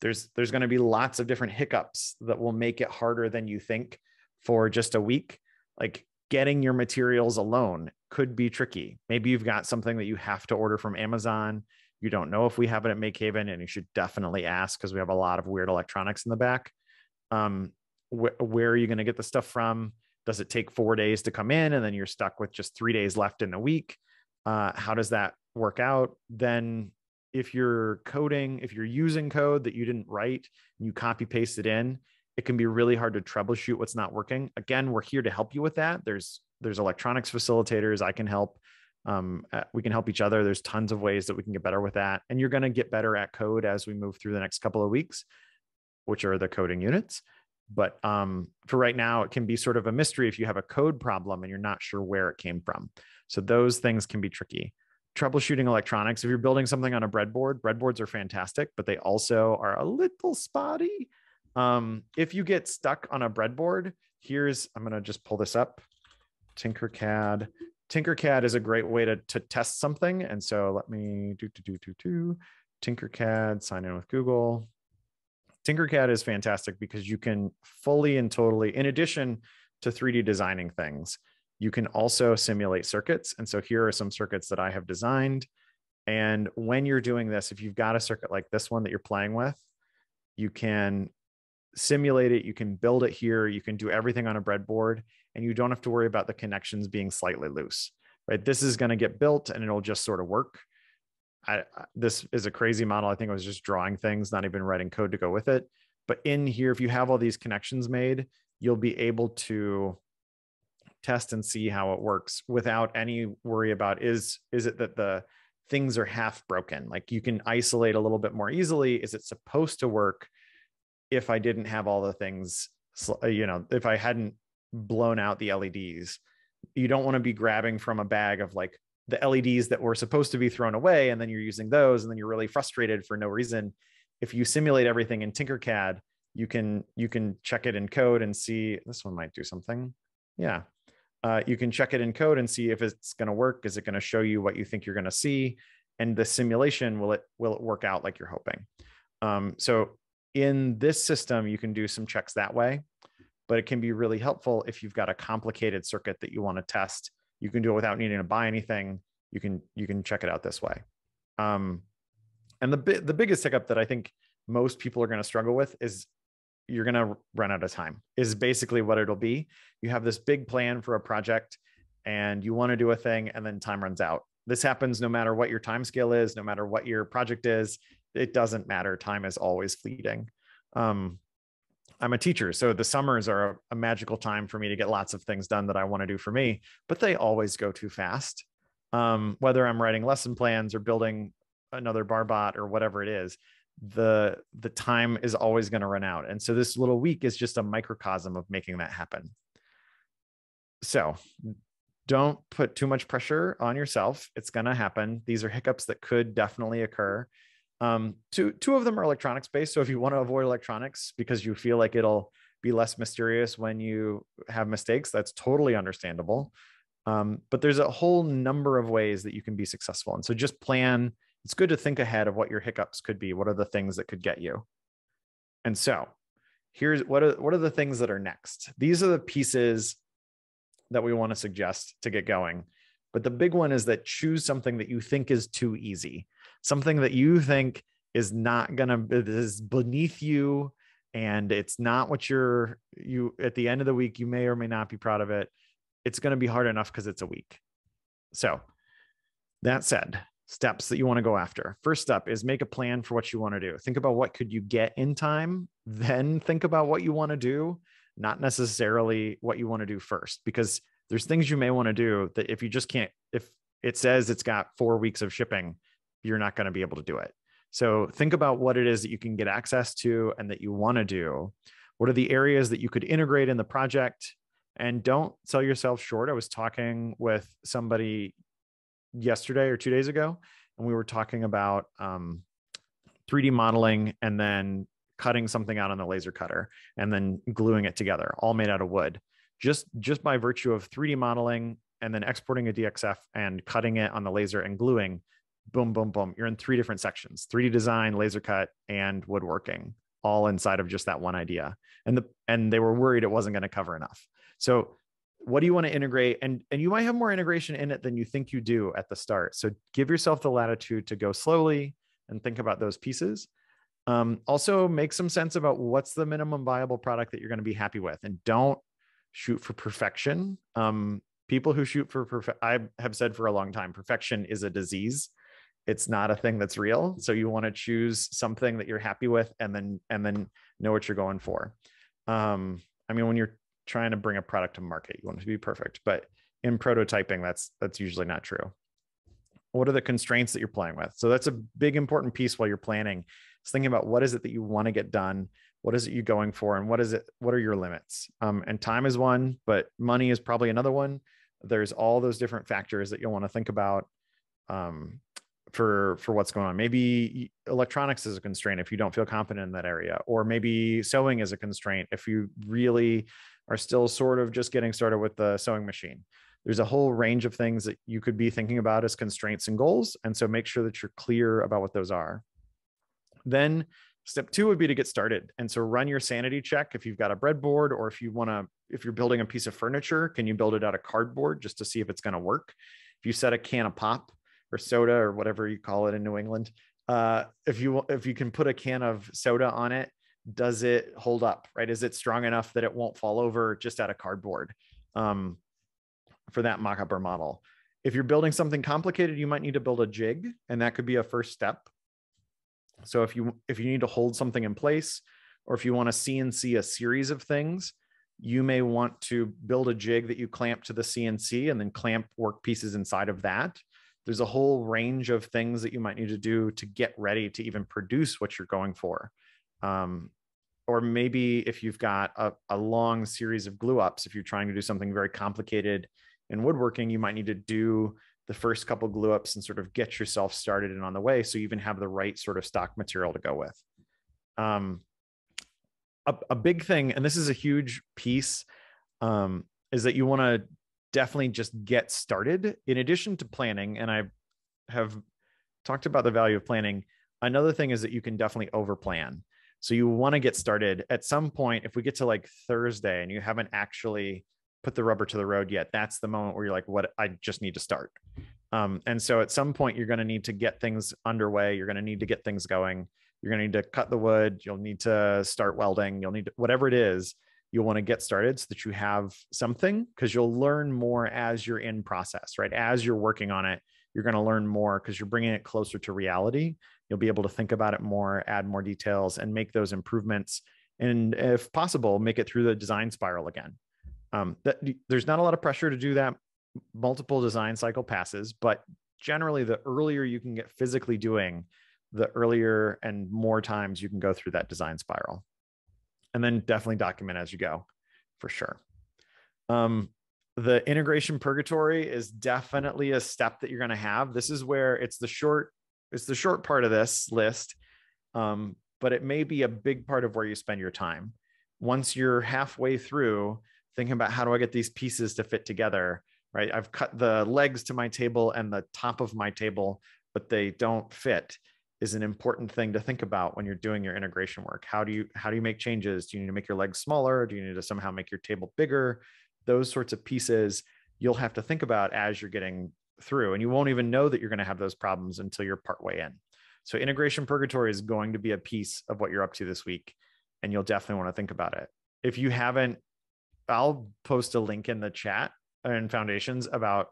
There's there's going to be lots of different hiccups that will make it harder than you think for just a week. Like getting your materials alone could be tricky. Maybe you've got something that you have to order from amazon. You don't know if we have it at MakeHaven and you should definitely ask because we have a lot of weird electronics in the back. Um, wh- where are you going to get the stuff from? Does it take four days to come in and then you're stuck with just three days left in the week uh, how does that work out? Then if you're coding if you're using code that you didn't write and you copy paste it in it can be really hard to troubleshoot what's not working. Again we're here to help you with that. There's there's electronics facilitators. I can help um, uh, we can help each other. There's tons of ways that we can get better with that. And you're going to get better at code as we move through the next couple of weeks which are the coding units. But um, for right now it can be sort of a mystery if you have a code problem and you're not sure where it came from so those things can be tricky. Troubleshooting electronics, if you're building something on a breadboard, breadboards are fantastic, but they also are a little spotty. Um, if you get stuck on a breadboard, here's, I'm going to just pull this up Tinkercad. Tinkercad is a great way to, to test something. And so let me do, do, do, do, do. Tinkercad, sign in with Google. Tinkercad is fantastic because you can fully and totally, in addition to 3D designing things, you can also simulate circuits. And so here are some circuits that I have designed. And when you're doing this, if you've got a circuit like this one that you're playing with, you can simulate it, you can build it here, you can do everything on a breadboard, and you don't have to worry about the connections being slightly loose, right? This is going to get built and it'll just sort of work. I, this is a crazy model. I think I was just drawing things, not even writing code to go with it. But in here, if you have all these connections made, you'll be able to test and see how it works without any worry about is is it that the things are half broken? Like you can isolate a little bit more easily. Is it supposed to work if i didn't have all the things uh, you know if i hadn't blown out the leds you don't want to be grabbing from a bag of like the leds that were supposed to be thrown away and then you're using those and then you're really frustrated for no reason. If you simulate everything in tinkercad you can you can check it in code and see this one might do something. Yeah uh, you can check it in code and see if it's going to work. Is it going to show you what you think you're going to see? And the simulation will it will it work out like you're hoping? Um, so in this system, you can do some checks that way, but it can be really helpful if you've got a complicated circuit that you want to test. You can do it without needing to buy anything. You can you can check it out this way. Um, and the the biggest hiccup that I think most people are going to struggle with is you're going to run out of time. Is basically what it'll be. You have this big plan for a project, and you want to do a thing, and then time runs out. This happens no matter what your time scale is, no matter what your project is it doesn't matter. Time is always fleeting. Um, I'm a teacher, so the summers are a, a, magical time for me to get lots of things done that I want to do for me, but they always go too fast. Um, whether I'm writing lesson plans or building another barbot or whatever it is, the the time is always going to run out. And so this little week is just a microcosm of making that happen. So don't put too much pressure on yourself. It's going to happen. These are hiccups that could definitely occur. Um, two two of them are electronics based. So if you want to avoid electronics because you feel like it'll be less mysterious when you have mistakes, that's totally understandable. Um, but there's a whole number of ways that you can be successful. And so just plan. It's good to think ahead of what your hiccups could be. What are the things that could get you? And so here's what are what are the things that are next? These are the pieces that we want to suggest to get going. But the big one is that choose something that you think is too easy something that you think is not gonna is beneath you and it's not what you're you at the end of the week you may or may not be proud of it it's going to be hard enough because it's a week so that said steps that you want to go after first step is make a plan for what you want to do think about what could you get in time then think about what you want to do not necessarily what you want to do first because there's things you may want to do that if you just can't if it says it's got four weeks of shipping you're not going to be able to do it. So think about what it is that you can get access to and that you want to do. What are the areas that you could integrate in the project? And don't sell yourself short. I was talking with somebody yesterday or two days ago, and we were talking about um, 3D modeling and then cutting something out on the laser cutter and then gluing it together, all made out of wood. Just just by virtue of 3D modeling and then exporting a DXF and cutting it on the laser and gluing, boom, boom, boom. You're in three different sections 3D design, laser cut, and woodworking, all inside of just that one idea. And the and they were worried it wasn't going to cover enough. So what do you want to integrate? And and you might have more integration in it than you think you do at the start. So give yourself the latitude to go slowly and think about those pieces. Um, also make some sense about what's the minimum viable product that you're going to be happy with and don't shoot for perfection. Um, people who shoot for perfect, I have said for a long time, perfection is a disease it's not a thing that's real so you want to choose something that you're happy with and then and then know what you're going for um i mean when you're trying to bring a product to market. You want it to be perfect. But in prototyping that's that's usually not true. What are the constraints that you're playing with? So that's a big important piece while you're planning. Is thinking about what is it that you want to get done? What is it you're going for? And what is it what are your limits? Um, and time is one but money is probably another one. There's all those different factors that you'll want to think about um, for for what's going on. Maybe electronics is a constraint if you don't feel confident in that area or maybe sewing is a constraint if you really are still sort of just getting started with the sewing machine there's a whole range of things that you could be thinking about as constraints and goals and so make sure that you're clear about what those are then step two would be to get started and so run your sanity check if you've got a breadboard or if you want to if you're building a piece of furniture can you build it out of cardboard just to see if it's going to work if you set a can of pop or soda or whatever you call it in New England. Uh, if you if you can put a can of soda on it, does it hold up? Right? Is it strong enough that it won't fall over just out of cardboard? Um, for that mock-up or model. If you're building something complicated, you might need to build a jig, and that could be a first step. So if you if you need to hold something in place, or if you want to CNC a series of things, you may want to build a jig that you clamp to the CNC and then clamp work pieces inside of that there's a whole range of things that you might need to do to get ready to even produce what you're going for. Um, or maybe if you've got a, a long series of glue ups, if you're trying to do something very complicated in woodworking, you might need to do the first couple glue ups and sort of get yourself started and on the way so you even have the right sort of stock material to go with. Um, a, a big thing, and this is a huge piece, um, is that you want to definitely just get started in addition to planning and i have talked about the value of planning another thing is that you can definitely over plan So you want to get started at some point. If we get to like Thursday and you haven't actually put the rubber to the road yet, that's the moment where you're like, what I just need to start. Um, and so at some point, you're going to need to get things underway. You're going to need to get things going. You're going to need to cut the wood. You'll need to start welding. You'll need to, whatever it is, you'll want to get started so that you have something because you'll learn more as you're in process, right? As you're working on it, you're going to learn more because you're bringing it closer to reality. You'll be able to think about it more, add more details, and make those improvements. And if possible, make it through the design spiral again. Um, that, there's not a lot of pressure to do that multiple design cycle passes, but generally, the earlier you can get physically doing, the earlier and more times you can go through that design spiral. And then definitely document as you go for sure. Um, the integration purgatory is definitely a step that you're going to have. This is where it's the short, it's the short part of this list, um, but it may be a big part of where you spend your time. Once you're halfway through thinking about how do I get these pieces to fit together, right? I've cut the legs to my table and the top of my table, but they don't fit is an important thing to think about when you're doing your integration work. How do you how do you make changes? Do you need to make your legs smaller? Do you need to somehow make your table bigger? Those sorts of pieces you'll have to think about as you're getting through and you won't even know that you're going to have those problems until you're partway in. So integration purgatory is going to be a piece of what you're up to this week and you'll definitely want to think about it. If you haven't I'll post a link in the chat and foundations about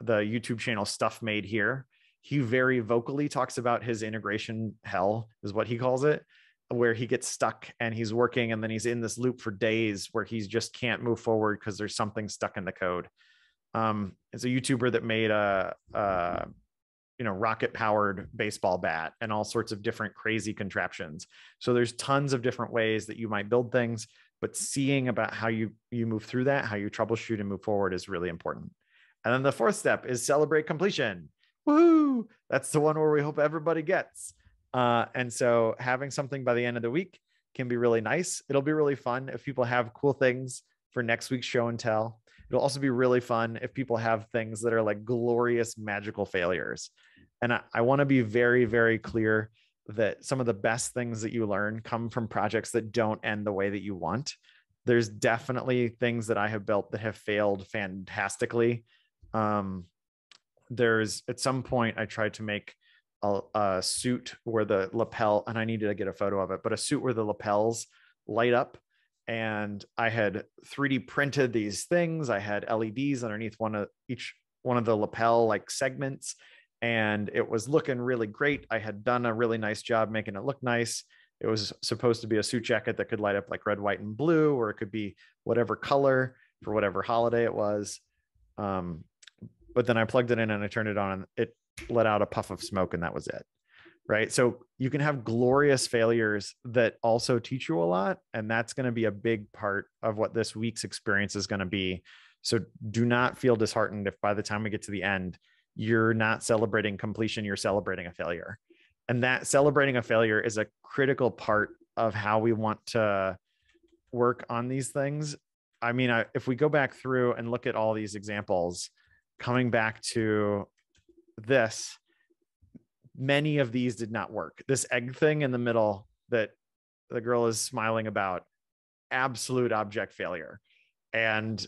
the YouTube channel Stuff Made Here. He very vocally talks about his integration hell, is what he calls it, where he gets stuck and he's working and then he's in this loop for days where he just can't move forward because there's something stuck in the code. Um, it's a YouTuber that made a, a you know rocket powered baseball bat and all sorts of different crazy contraptions. So there's tons of different ways that you might build things but seeing about how you you move through that how you troubleshoot and move forward is really important. And then the fourth step is celebrate completion. Woo! that's the one where we hope everybody gets. Uh, and so having something by the end of the week can be really nice. It'll be really fun if people have cool things for next week's show and tell it'll also be really fun if people have things that are like glorious magical failures and i, I want to be very very clear that some of the best things that you learn come from projects that don't end the way that you want. There's definitely things that I have built that have failed fantastically. Um, there's at some point I tried to make a, a suit where the lapel, and I needed to get a photo of it, but a suit where the lapels light up and I had 3D printed these things. I had LEDs underneath one of each one of the lapel like segments, and it was looking really great. I had done a really nice job making it look nice. It was supposed to be a suit jacket that could light up like red, white, and blue, or it could be whatever color for whatever holiday it was. Um, but then I plugged it in and I turned it on, and it let out a puff of smoke, and that was it. Right. So you can have glorious failures that also teach you a lot. And that's going to be a big part of what this week's experience is going to be. So do not feel disheartened if by the time we get to the end, you're not celebrating completion, you're celebrating a failure. And that celebrating a failure is a critical part of how we want to work on these things. I mean, I, if we go back through and look at all these examples, coming back to this, many of these did not work. This egg thing in the middle that the girl is smiling about, absolute object failure. And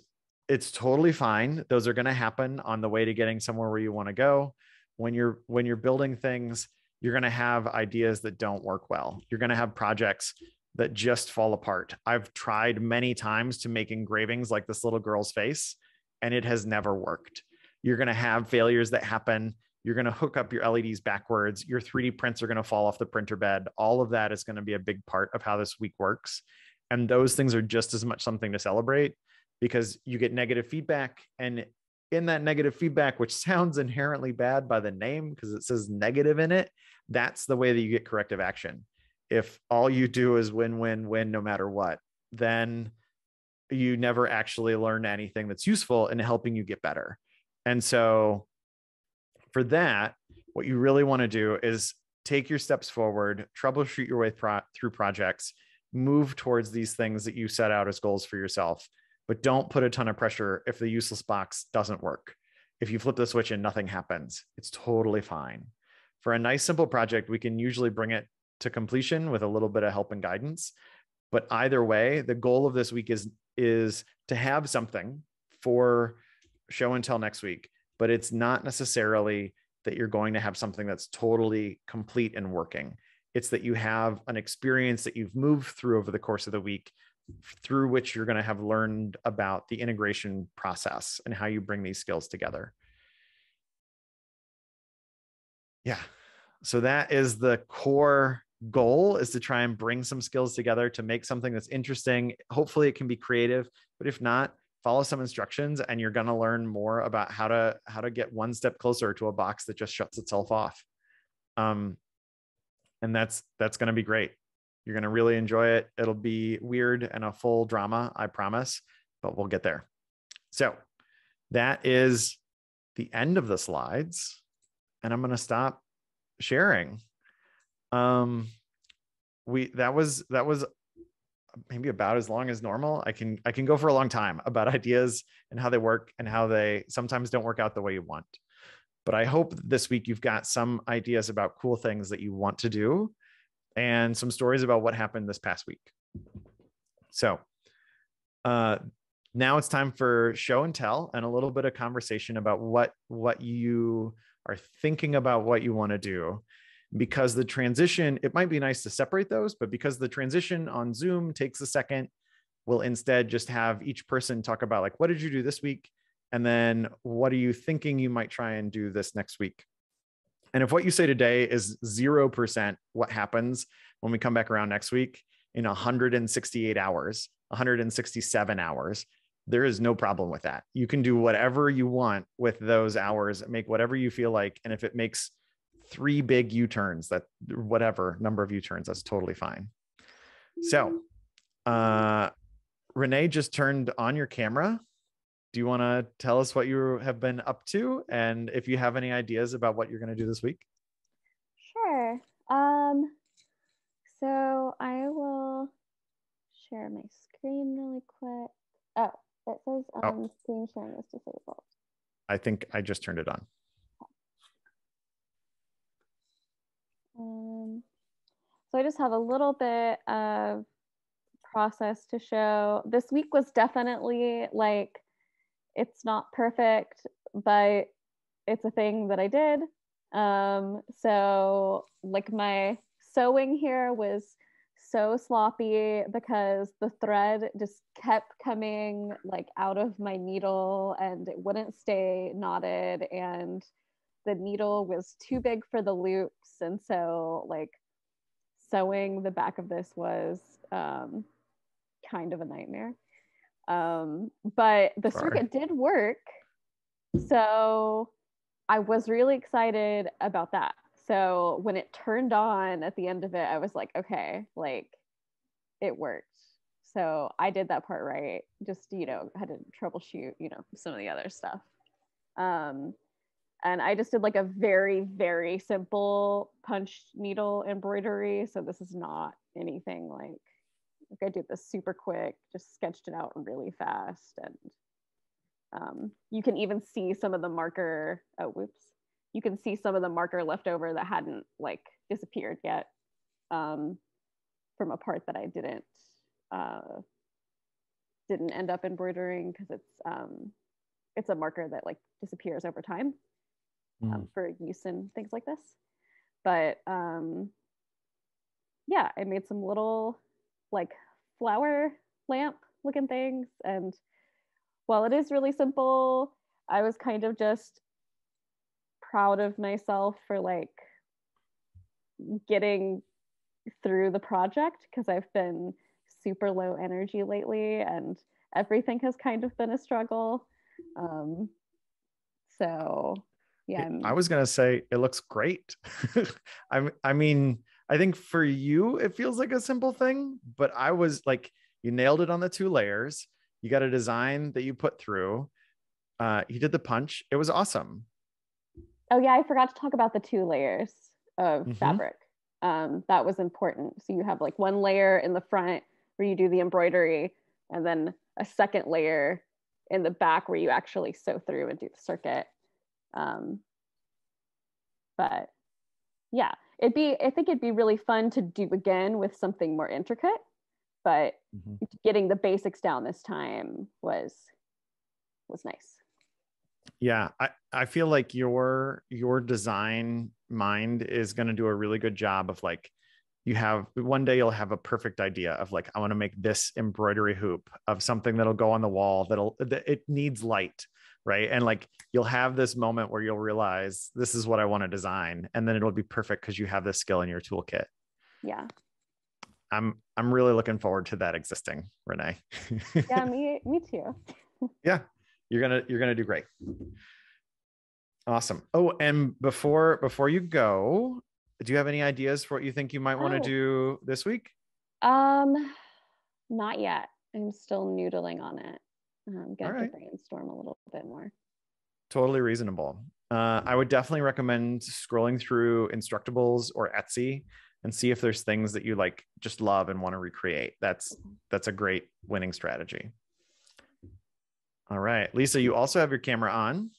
it's totally fine. Those are going to happen on the way to getting somewhere where you want to go. When you're when you're building things, you're going to have ideas that don't work well. You're going to have projects that just fall apart. I've tried many times to make engravings like this little girl's face and it has never worked. You're going to have failures that happen. You're going to hook up your LEDs backwards. Your 3D prints are going to fall off the printer bed. All of that is going to be a big part of how this week works. And those things are just as much something to celebrate because you get negative feedback and in that negative feedback which *laughs* sounds inherently bad by the name because it says negative in it that's the way that you get corrective action if all you do is win win win no matter what then you never actually learn anything that's useful in helping you get better and so for that what you really want to do is take your steps forward troubleshoot your way pro- through projects move towards these things that you set out as goals for yourself but don't put a ton of pressure if the useless box doesn't work. If you flip the switch and nothing happens, it's totally fine. For a nice, simple project, we can usually bring it to completion with a little bit of help and guidance. But either way, the goal of this week is is to have something for show and tell next week, but it's not necessarily that you're going to have something that's totally complete and working. It's that you have an experience that you've moved through over the course of the week through which you're going to have learned about the integration process and how you bring these skills together. Yeah. So that is the core goal is to try and bring some skills together to make something that's interesting. Hopefully it can be creative, but if not, follow some instructions and you're going to learn more about how to how to get one step closer to a box that just shuts itself off. Um and that's that's going to be great. You're going to really enjoy it. It'll be weird and a full drama, I promise, but we'll get there. So, that is the end of the slides and I'm going to stop sharing um we that was that was maybe about as long as normal. I can i can go for a long time about *laughs* ideas and how they work and how they sometimes don't work out the way you want. But i hope this week you've got some ideas about cool things that you want to do and some stories about what happened this past week. So uh now it's time for show and tell and a little bit of conversation about what what you are thinking about what you want to do because the transition, it might be nice to separate those, but because the transition on Zoom takes a second, we'll instead just have each person talk about like, what did you do this week? And then what are you thinking you might try and do this next week? And if what you say today is 0% what happens when we come back around next week in 168 hours, 167 hours, there is no problem with that. You can do whatever you want with those hours, make whatever you feel like. And if it makes three big U-turns that whatever number of U-turns, that's totally fine. So uh Renee just turned on your camera. Do you want to tell us what you have been up to and if you have any ideas about what you're going to do this week? Sure. Um so I will share my screen really quick. Oh, it says um, oh. screen sharing is disabled. I think I just turned it on. Um, so I just have a little bit of process to show. This week was definitely like, it's not perfect, but it's a thing that I did. Um, so like my sewing here was so sloppy because the thread just kept coming like out of my needle and it wouldn't stay knotted and the needle was too big for the loops and so like sewing the back of this was um, kind of a nightmare. Um, but the Sorry. circuit did work. So i was really excited about that. So when it turned on at the end of it i was like okay like it worked. So i did that part right. Just you know had to troubleshoot you know some of the other stuff. Um, and I just did like a very, very simple punch needle embroidery. So this is not anything like, like I did this super quick, just sketched it out really fast. And um, you can even see some of the marker, oh, whoops. You can see some of the marker left over that hadn't like disappeared yet um, from a part that I didn't, uh, didn't end up embroidering because it's, um, it's a marker that like disappears over time um, mm. for use in things like this. But um, yeah, I made some little like flower lamp looking things. And while it is really simple, I was kind of just proud of myself for like getting through the project because I've been super low energy lately and everything has kind of been a struggle. Um, so yeah I'm... i was going to say it looks great. *laughs* I i mean i think for you it feels like a simple thing but i was like you nailed it on the two layers. You got a design that you put through. Uh you did the punch. It was awesome. Oh yeah i forgot to talk about the two layers of mm-hmm. fabric. Um that was important. So you have like one layer in the front where you do the embroidery and then a second layer in the back where you actually sew through and do the circuit um, but yeah, it'd be i think it'd be really fun to do again with something more intricate but mm-hmm. getting the basics down this time was was nice yeah i i feel like your your design mind is going to do a really good job of like you have one day you'll have a perfect idea of like i want to make this embroidery hoop of something that'll go on the wall that'll that it needs light right and like you'll have this moment where you'll realize this is what i want to design and then it'll be perfect because you have this skill in your toolkit yeah i'm i'm really looking forward to that existing renee yeah *laughs* me me too *laughs* yeah you're gonna you're gonna do great awesome oh and before before you go do you have any ideas for what you think you might want to oh. do this week? Um, not yet. I'm still noodling on it. Um, got right. to brainstorm a little bit more. Totally reasonable. Uh, I would definitely recommend scrolling through Instructables or Etsy and see if there's things that you like just love and want to recreate. That's that's a great winning strategy. All right, Lisa, you also have your camera on.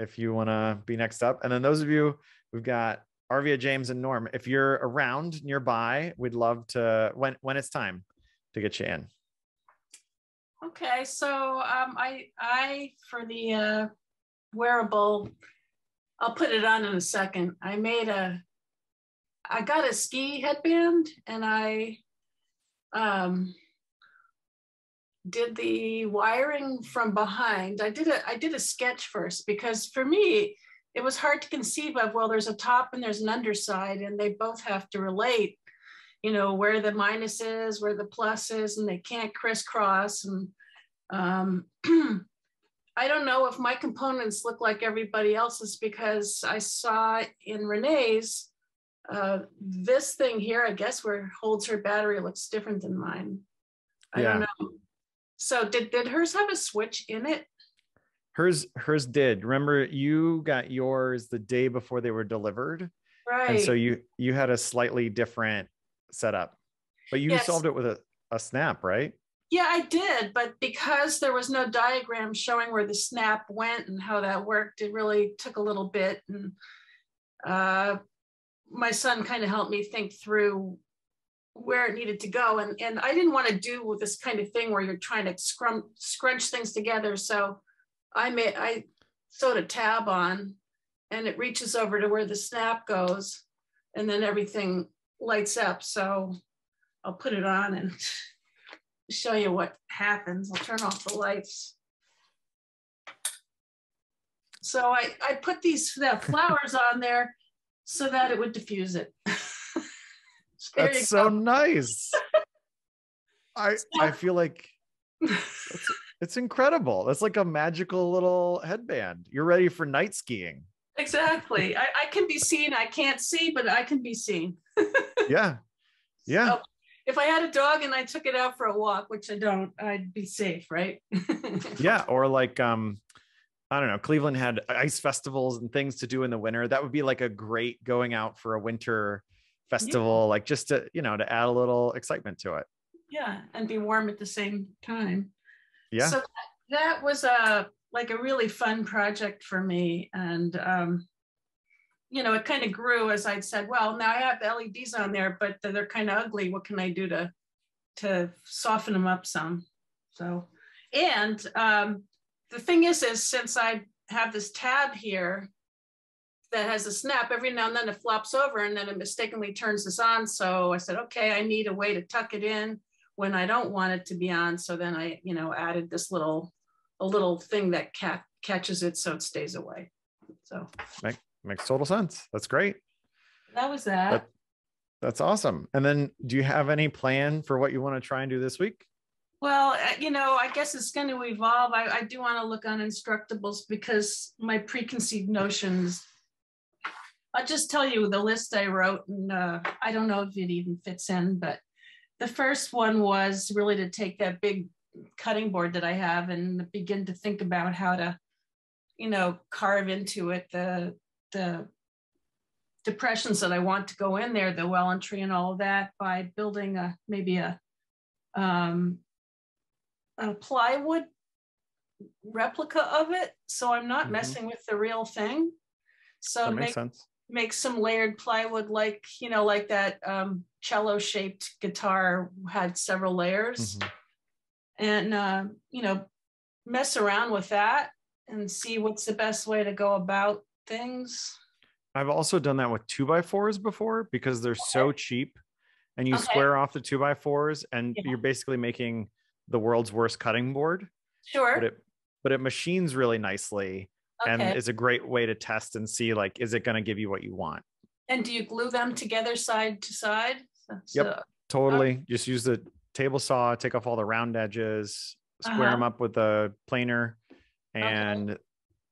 If you want to be next up, and then those of you We've got Arvia, James, and Norm. If you're around nearby, we'd love to when when it's time to get you in. Okay, so um, I I for the uh, wearable, I'll put it on in a second. I made a, I got a ski headband and I um, did the wiring from behind. I did a I did a sketch first because for me it was hard to conceive of well there's a top and there's an underside and they both have to relate you know where the minus is where the plus is and they can't crisscross and um, *clears throat* i don't know if my components look like everybody else's because i saw in renee's uh, this thing here i guess where holds her battery looks different than mine. I yeah. don't know. So did, did hers have a switch in it? Hers hers did. Remember you got yours the day before they were delivered? Right and so you you had a slightly different setup but you yes. solved it with a, a snap right? Yeah i did but because there was no diagram showing where the snap went and how that worked it really took a little bit and uh, my son kind of helped me think through where it needed to go. And and i didn't want to do this kind of thing where you're trying to scrum scrunch things together. So I made I sewed a tab on and it reaches over to where the snap goes and then everything lights up. So I'll put it on and *laughs* show you what happens. I'll turn off the lights. So I, I put these flowers on there so that it would diffuse it. *laughs* that's so nice. I *laughs* I feel like it's incredible. That's like a magical little headband. You're ready for night skiing. Exactly. I, I can be seen. I can't see, but I can be seen. *laughs* yeah. Yeah. So if I had a dog and I took it out for a walk, which I don't, I'd be safe, right? *laughs* yeah. Or like um, I don't know, Cleveland had ice festivals and things to do in the winter. That would be like a great going out for a winter festival, yeah. like just to, you know, to add a little excitement to it. Yeah, and be warm at the same time yeah so that, that was a like a really fun project for me and um you know it kind of grew as i'd said well now i have leds on there but they're kind of ugly. What can i do to to soften them up some? So and um the thing is is since i have this tab here that has a snap every now and then it flops over and then it mistakenly turns this on. So i said okay i need a way to tuck it in when I don't want it to be on. So then I, you know, added this little, a little thing that cat catches it so it stays away. So. Make, makes total sense. That's great. That was that. that. That's awesome. And then do you have any plan for what you want to try and do this week? Well, uh, you know, I guess it's going to evolve. I, I do want to look on Instructables because my preconceived notions. I'll just tell you the list I wrote, and uh, I don't know if it even fits in, but the first one was really to take that big cutting board that I have and begin to think about how to, you know, carve into it the the depressions that I want to go in there, the well entry and all of that by building a maybe a um, a plywood replica of it. So I'm not mm-hmm. messing with the real thing. So that makes make, sense make some layered plywood, like you know, like that um, cello-shaped guitar had several layers, Mhm. and uh, you know, mess around with that and see what's the best way to go about things. I've also done that with two by fours before because they're so cheap and you Okay. square off the two by fours and Yeah. you're basically making the world's worst cutting board, Sure. but it but it machines really nicely and is a great way to test and see like is it going to give you what you want. And do you glue them together side to side? So- Yep. Totally. Just use the table saw, take off all the round edges, square Uh-huh. them up with a planer, and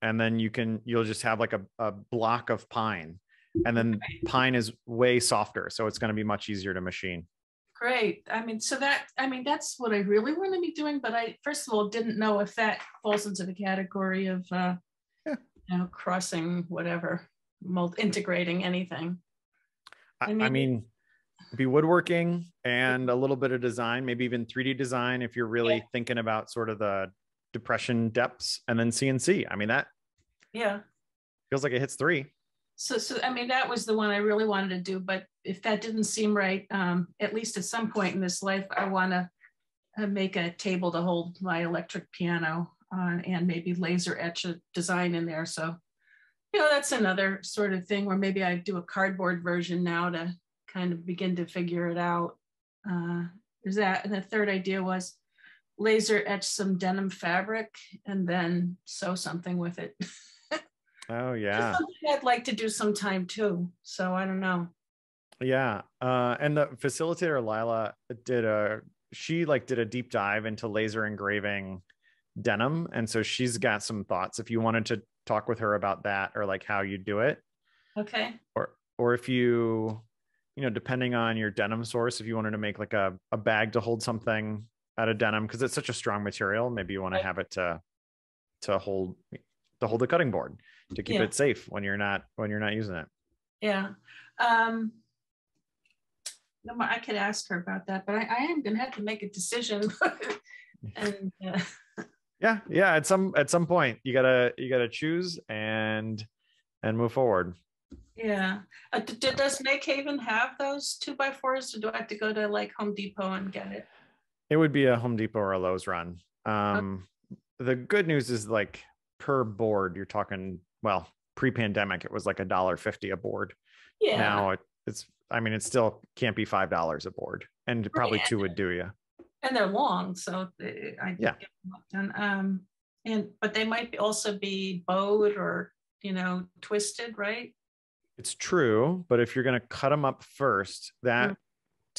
and then you can you'll just have like a, a block of pine. And then pine is way softer, so it's going to be much easier to machine. Great. I mean, so that, I mean, that's what I really want to be doing, but I, first of all, didn't know if that falls into the category of, uh, Yeah. you know, crossing whatever, mul- integrating anything. I, I I mean- mean, be woodworking and a little bit of design, maybe even 3D design if you're really thinking about sort of the depression depths, and then CNC. I mean, that Yeah. feels like it hits three. So, so, I mean, that was the one I really wanted to do, but if that didn't seem right, um, at least at some point in this life, I want to uh, make a table to hold my electric piano uh, and maybe laser etch a design in there. So, you know, that's another sort of thing where maybe I do a cardboard version now to kind of begin to figure it out. Uh, there's that. And the third idea was laser etch some denim fabric and then sew something with it. *laughs* Oh yeah, I'd like to do sometime too. So I don't know. yeah. Uh, and the facilitator Lila did a she like did a deep dive into laser engraving denim, and so she's got some thoughts. If you wanted to talk with her about that or like how you do it, Okay. or or if you you know depending on your denim source if you wanted to make like a, a bag to hold something out of denim because it's such a strong material maybe you want to have it to to hold to hold the cutting board to keep Yeah. it safe when you're not when you're not using it Yeah. Um, no, I could ask her about that, but I, I am gonna have to make a decision. *laughs* and uh, yeah yeah at some at some point you gotta you gotta choose and and move forward yeah, uh, d- does MakeHaven have those two by fours, or do I have to go to like Home Depot and get it? It would be a home depot or a lowes run um the good news is like per board you're talking well pre-pandemic it was like a dollar fifty a board Yeah. now it, it's i mean it still can't be five dollars a board and probably two would do you and they're long, so I Yeah. get them up done. Um, and but they might also be bowed or you know twisted, right? it's true but if you're going to cut them up first that Mm.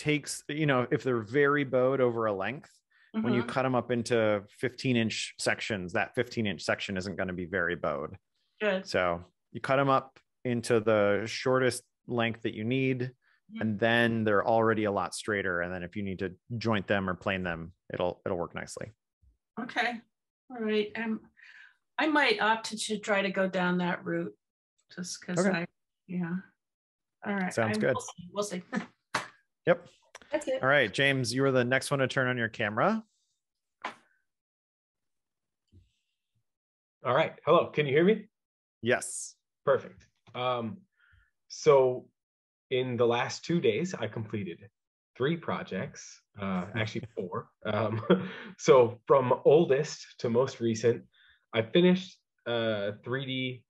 Takes you know if they're very bowed over a length when you Mhm. cut them up into 15 inch sections that 15 inch section isn't going to be very bowed Good. so you cut them up into the shortest length that you need Mhm. and then they're already a lot straighter and then if you need to joint them or plane them it'll it'll work nicely Okay, all right. Um, I might opt to, to try to go down that route, just because Okay. I, yeah. All right. Sounds I- good. We'll see. We'll see. *laughs* yep That's it. all right james you were the next one to turn on your camera All right. Hello. Can you hear me? yes Perfect. Um, so in the last two days, I completed three projects, uh, *laughs* actually four. Um, *laughs* so from oldest to most recent, I finished uh, 3D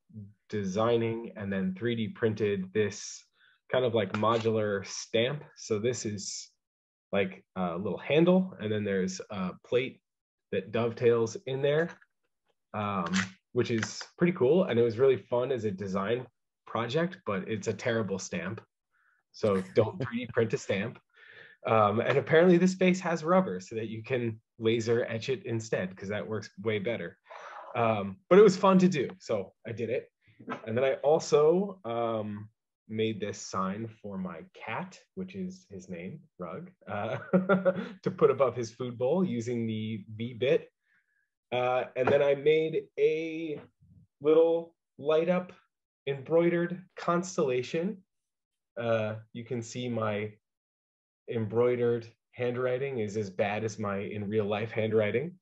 designing and then 3D printed this kind of like modular stamp. So this is like a little handle, and then there's a plate that dovetails in there um, which is pretty cool. And it was really fun as a design project, but it's a terrible stamp. So don't *laughs* 3D print a stamp. Um, and apparently this face has rubber so that you can laser etch it instead because that works way better. Um, but it was fun to do. So I did it. And then I also um, made this sign for my cat, which is his name, Rug, uh, *laughs* to put above his food bowl using the V bit uh, and then I made a little light up embroidered constellation. Uh, you can see my embroidered handwriting is as bad as my in real life handwriting.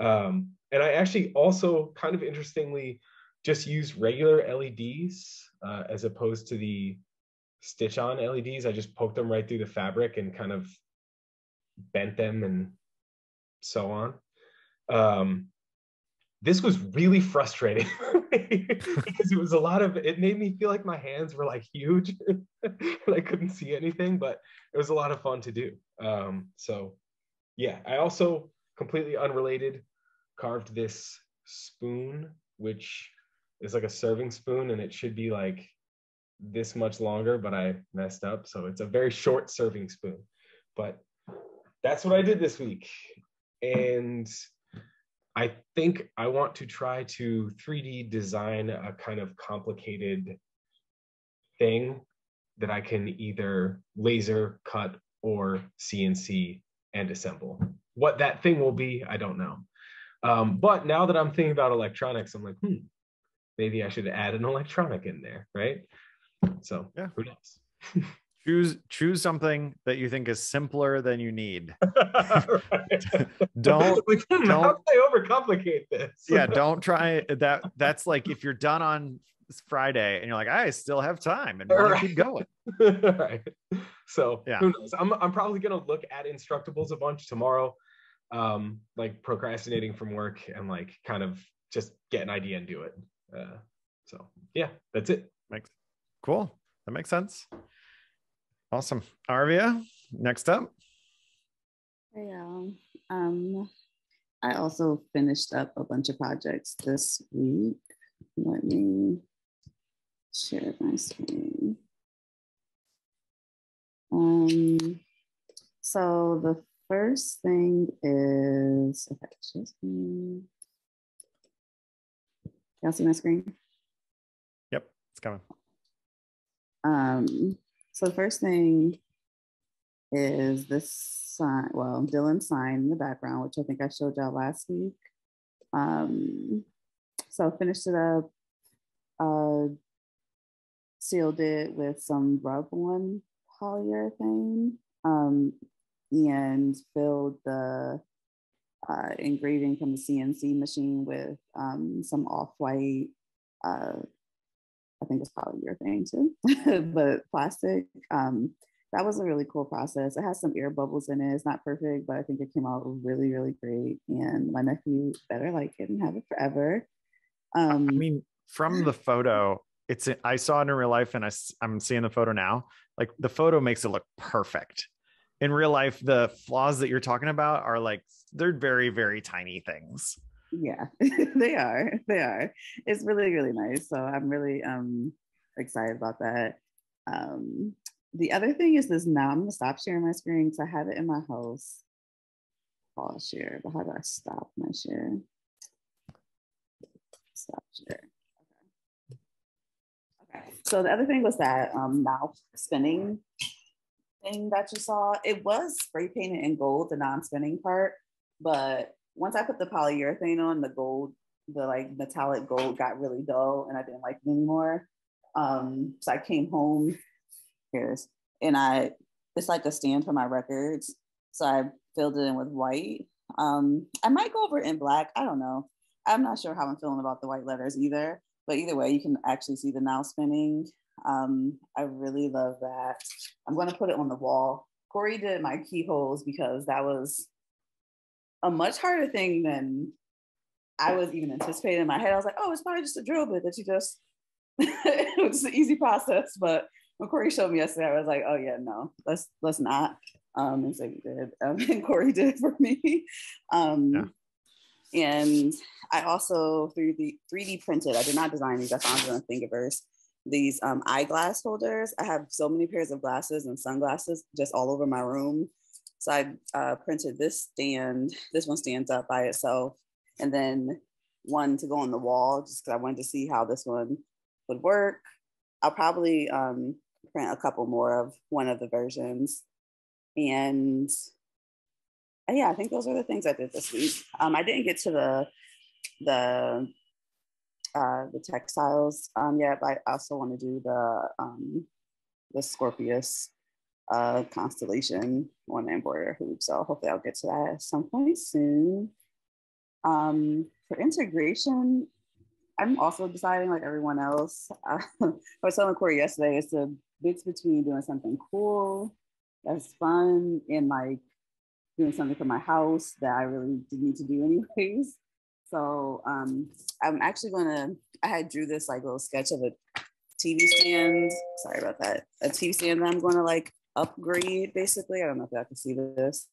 Um, and I actually also kind of interestingly just use regular LEDs uh, as opposed to the stitch on LEDs. I just poked them right through the fabric and kind of bent them and so on. Um, this was really frustrating *laughs* because it was a lot of it made me feel like my hands were like huge *laughs* and I couldn't see anything, but it was a lot of fun to do. Um, so yeah, I also completely unrelated carved this spoon, which is like a serving spoon and it should be like this much longer, but I messed up. So it's a very short serving spoon. But that's what I did this week. And I think I want to try to 3D design a kind of complicated thing that I can either laser cut or CNC and assemble. What that thing will be, I don't know. Um, but now that I'm thinking about electronics, I'm like, hmm, maybe I should add an electronic in there, right? So yeah, who knows? *laughs* choose choose something that you think is simpler than you need. *laughs* *laughs* don't like, don't how can I overcomplicate this? yeah, don't try that. That's like if you're done on Friday and you're like, I still have time and right. keep going. right. So yeah. who knows? I'm I'm probably gonna look at Instructables a bunch tomorrow. Um, like procrastinating from work and like kind of just get an idea and do it. Uh, so yeah, that's it. Makes cool. That makes sense. Awesome. Arvia, next up. Yeah. Um, I also finished up a bunch of projects this week. Let me share my screen. Um, so the first thing is, okay, just me. Y'all see my screen? Yep, it's coming. Um, so the first thing is this sign, well, Dylan's sign in the background, which I think I showed y'all last week. Um, so I finished it up, uh, sealed it with some rub on polyurethane, um, and filled the uh, engraving from the CNC machine with um, some off-white uh, I think it's polyurethane too, *laughs* but plastic. Um, that was a really cool process. It has some air bubbles in it. It's not perfect, but I think it came out really, really great. And my nephew better like it and have it forever. Um, I mean, from the photo, it's I saw it in real life, and I, I'm seeing the photo now. Like the photo makes it look perfect. In real life, the flaws that you're talking about are like they're very, very tiny things. Yeah *laughs* they are they are. It's really really nice. So i'm really um excited about that. Um the other thing is this now i'm gonna stop sharing my screen because i have it in my house. Pause share but how do i stop my share? Stop share. Okay. Okay so the other thing was that um now spinning thing that you saw it was spray painted in gold the non-spinning part but once I put the polyurethane on, the gold, the like metallic gold got really dull and I didn't like it anymore. Um, so I came home, here's, and I, it's like a stand for my records. So I filled it in with white. Um, I might go over it in black. I don't know. I'm not sure how I'm feeling about the white letters either, but either way, you can actually see the now spinning. Um, I really love that. I'm going to put it on the wall. Corey did my keyholes because that was a much harder thing than I was even anticipating in my head. I was like, oh, it's probably just a drill bit that you just, *laughs* it was an easy process. But when Corey showed me yesterday, I was like, oh yeah, no, let's let's not. Um, and so he did, *laughs* um, and Corey did it for me. Um, yeah. And I also 3D 3D printed. I did not design these. I found them on Thingiverse. These um, eyeglass holders. I have so many pairs of glasses and sunglasses just all over my room so I uh, printed this stand. This one stands up by itself, and then one to go on the wall, just because I wanted to see how this one would work. I'll probably um, print a couple more of one of the versions, and yeah, I think those are the things I did this week. Um, I didn't get to the the uh, the textiles um, yet, but I also want to do the um, the Scorpius uh, constellation on the embroider hoop. So hopefully I'll get to that at some point soon. Um, for integration, I'm also deciding like everyone else. *laughs* I was telling Corey yesterday, it's a mix between doing something cool, that's fun, and like doing something for my house that I really didn't need to do *laughs* anyways. So um, I'm actually gonna, I had drew this like little sketch of a TV stand. Sorry about that. A TV stand that I'm gonna like upgrade basically. I don't know if y'all can see this,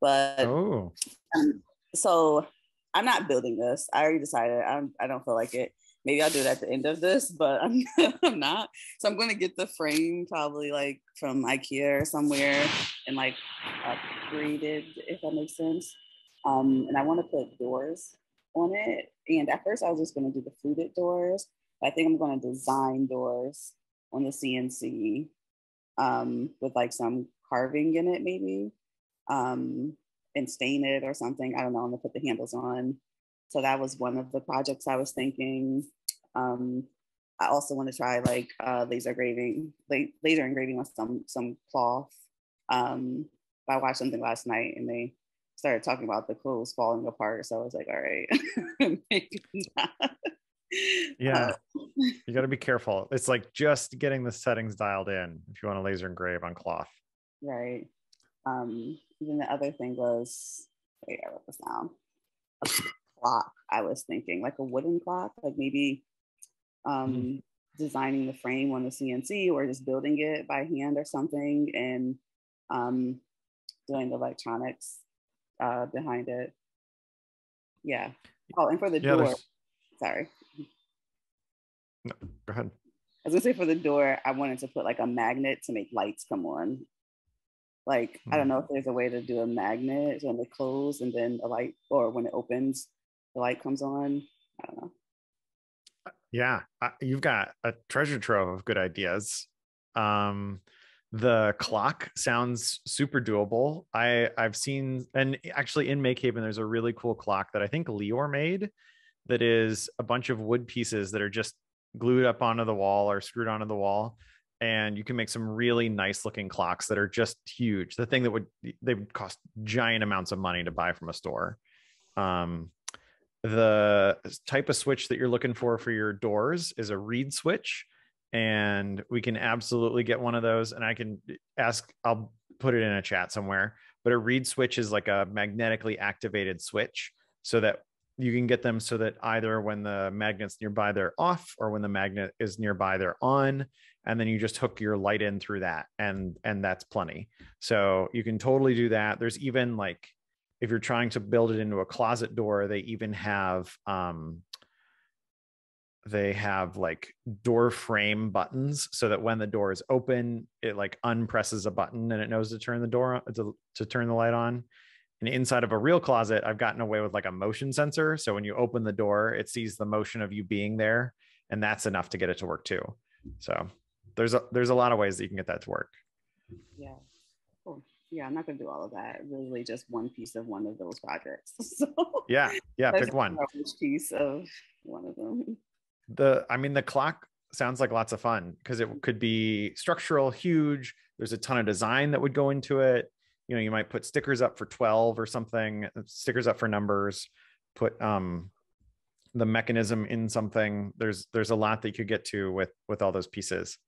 but oh. Um, so I'm not building this. I already decided I'm, I don't feel like it. Maybe I'll do it at the end of this, but *laughs* I'm, I'm not. So I'm going to get the frame probably like from IKEA or somewhere and like upgraded, if that makes sense. Um, and I want to put doors on it. And at first I was just going to do the fluted doors. I think I'm going to design doors on the CNC um, with like some carving in it, maybe, um, and stain it or something. I don't know. I'm gonna put the handles on. So that was one of the projects I was thinking. Um, I also want to try like uh, laser engraving, laser engraving on some some cloth. Um, I watched something last night and they started talking about the clothes falling apart. So I was like, all right, *laughs* maybe not. Yeah, *laughs* you got to be careful. It's like just getting the settings dialed in if you want to laser engrave on cloth. Right. Um, then the other thing was, wait, I wrote this down. A clock. I was thinking like a wooden clock, like maybe um, mm-hmm. designing the frame on the CNC or just building it by hand or something, and um, doing the electronics uh, behind it. Yeah. Oh, and for the yeah, door. Sorry. No, go ahead. I was gonna say for the door, I wanted to put like a magnet to make lights come on. Like mm-hmm. I don't hmm. know if there's a way to do a magnet when they close and then the light, or when it opens, the light comes on. I don't know. Yeah, you've got a treasure trove of good ideas. Um, the clock sounds super doable. I I've seen and actually in MakeHaven there's a really cool clock that I think Leor made that is a bunch of wood pieces that are just glued up onto the wall or screwed onto the wall. And you can make some really nice looking clocks that are just huge. The thing that would they would cost giant amounts of money to buy from a store. Um, the type of switch that you're looking for for your doors is a reed switch and we can absolutely get one of those and i can ask i'll put it in a chat somewhere but a reed switch is like a magnetically activated switch so that you can get them so that either when the magnet's nearby they're off or when the magnet is nearby they're on and then you just hook your light in through that and and that's plenty. So you can totally do that. There's even like if you're trying to build it into a closet door they even have um they have like door frame buttons so that when the door is open it like unpresses a button and it knows to turn the door to, to turn the light on. And inside of a real closet i've gotten away with like a motion sensor. So when you open the door it sees the motion of you being there and that's enough to get it to work too. So there's a there's a lot of ways that you can get that to work. Yeah. Cool. yeah i'm not going to do all of that. Really just one piece of one of those projects *laughs* so yeah. Yeah *laughs* pick one. piece of one of them the i mean the clock sounds like lots of fun because it could be structural huge. There's a ton of design that would go into it. You know you might put stickers up for 12 or something stickers up for numbers put um the mechanism in something. There's there's a lot that you could get to with with all those pieces.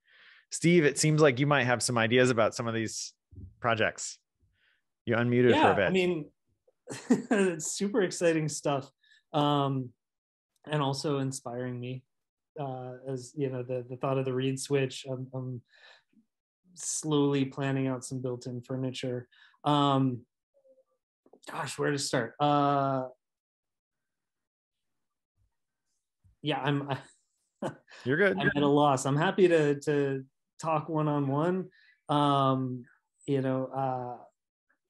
Steve it seems like you might have some ideas about some of these projects. You unmuted yeah, for a bit i mean *laughs* it's super exciting stuff um and also inspiring me uh as you know the the thought of the reed switch i'm, I'm slowly planning out some built-in furniture um, gosh, where to start? Uh, yeah, I'm. *laughs* You're good. I'm at a loss. I'm happy to to talk one on one. Um, you know, uh,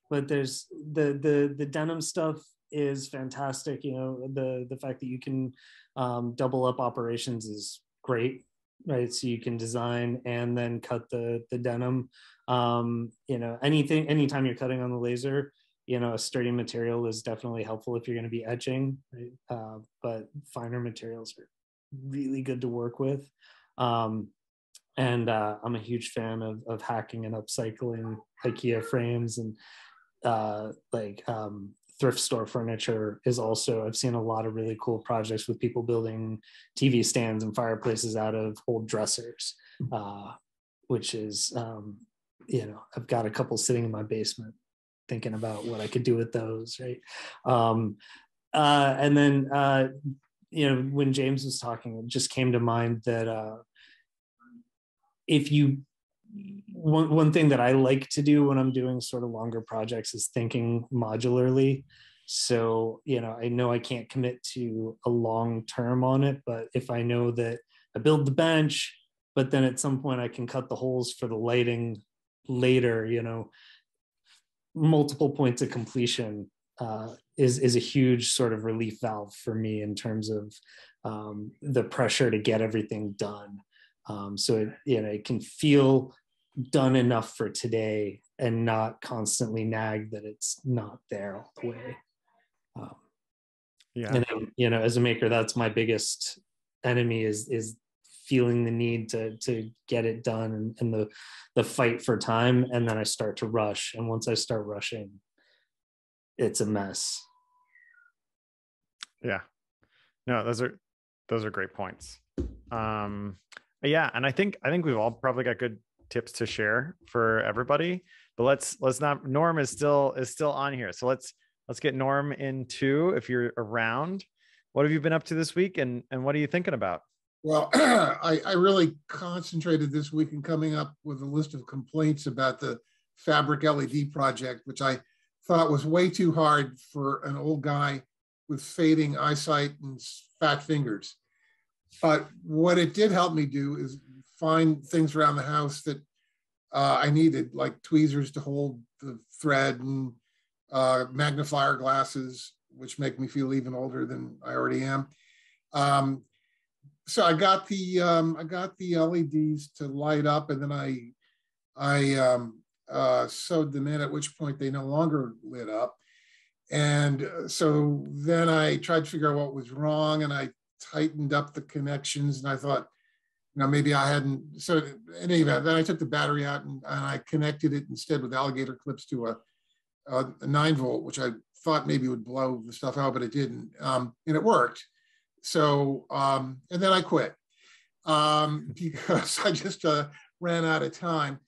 but there's the the the denim stuff is fantastic. You know, the the fact that you can um, double up operations is great right? So you can design and then cut the the denim. Um you know anything anytime you're cutting on the laser you know a sturdy material is definitely helpful if you're going to be etching right? uh, but finer materials are really good to work with. Um and uh, i'm a huge fan of, of hacking and upcycling ikea frames and uh like um thrift store furniture is also I've seen a lot of really cool projects with people building TV stands and fireplaces out of old dressers, uh, which is um, you know I've got a couple sitting in my basement thinking about what I could do with those, right? Um, uh, and then uh, you know when James was talking, it just came to mind that uh, if you one one thing that I like to do when I'm doing sort of longer projects is thinking modularly. So, you know, I know I can't commit to a long term on it, but if I know that I build the bench, but then at some point I can cut the holes for the lighting later, you know, multiple points of completion uh, is is a huge sort of relief valve for me in terms of um, the pressure to get everything done. Um, so it, you know, it can feel done enough for today and not constantly nag that it's not there all the way. Um, Yeah. and then, you know, as a maker, that's my biggest enemy is is feeling the need to to get it done and, and the the fight for time, and then I start to rush, and once I start rushing, it's a mess. Yeah. No, those are those are great points. Um yeah, and I think I think we've all probably got good tips to share for everybody. But let's let's not Norm is still is still on here. So let's let's get Norm in too if you're around. What have you been up to this week and and what are you thinking about? Well, *clears throat* I, I really concentrated this week in coming up with a list of complaints about the fabric LED project, which I thought was way too hard for an old guy with fading eyesight and fat fingers. But what it did help me do is find things around the house that uh, I needed, like tweezers to hold the thread and uh, magnifier glasses, which make me feel even older than I already am. Um, so I got the um, I got the LEDs to light up, and then I I um, uh, sewed them in. At which point they no longer lit up, and uh, so then I tried to figure out what was wrong, and I tightened up the connections, and I thought, you know, maybe I hadn't. So in any event, then I took the battery out and, and I connected it instead with alligator clips to a, a, a nine volt, which I thought maybe would blow the stuff out, but it didn't, um, and it worked so um, and then I quit um, *laughs* because I just uh, ran out of time,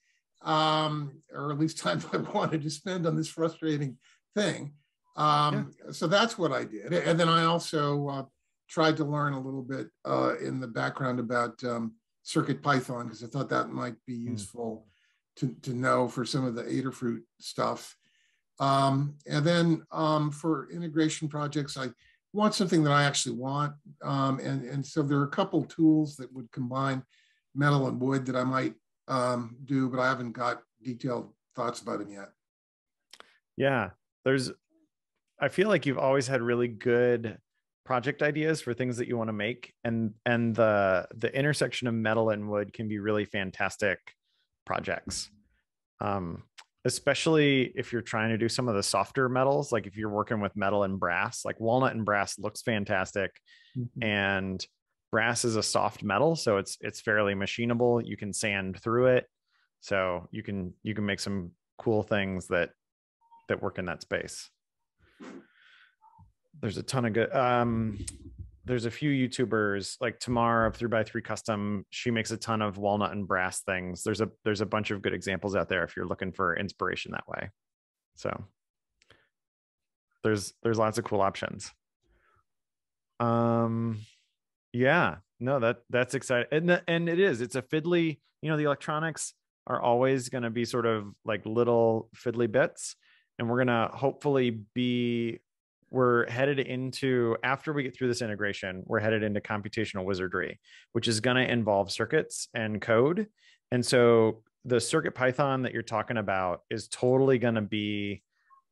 um, or at least time *laughs* I wanted to spend on this frustrating thing. Um, yeah. So that's what I did, and then I also uh, tried to learn a little bit uh, in the background about um, Circuit Python because I thought that might be useful mm. to, to know for some of the Adafruit stuff. Um, and then um, for integration projects, I want something that I actually want. Um, and, and so there are a couple tools that would combine metal and wood that I might um, do, but I haven't got detailed thoughts about them yet. Yeah, there's, I feel like you've always had really good project ideas for things that you want to make and and the the intersection of metal and wood can be really fantastic projects. Um especially if you're trying to do some of the softer metals like if you're working with metal and brass like walnut and brass looks fantastic mm-hmm. and brass is a soft metal so it's it's fairly machinable. You can sand through it so you can you can make some cool things that that work in that space there's a ton of good um there's a few YouTubers like Tamar of 3x3 Custom. She makes a ton of walnut and brass things. There's a there's a bunch of good examples out there if you're looking for inspiration that way. So there's there's lots of cool options. Um yeah, no, that that's exciting. And and it is. It's a fiddly, you know, the electronics are always going to be sort of like little fiddly bits and we're going to hopefully be we're headed into after we get through this integration we're headed into computational wizardry which is going to involve circuits and code. And so the circuit python that you're talking about is totally going to be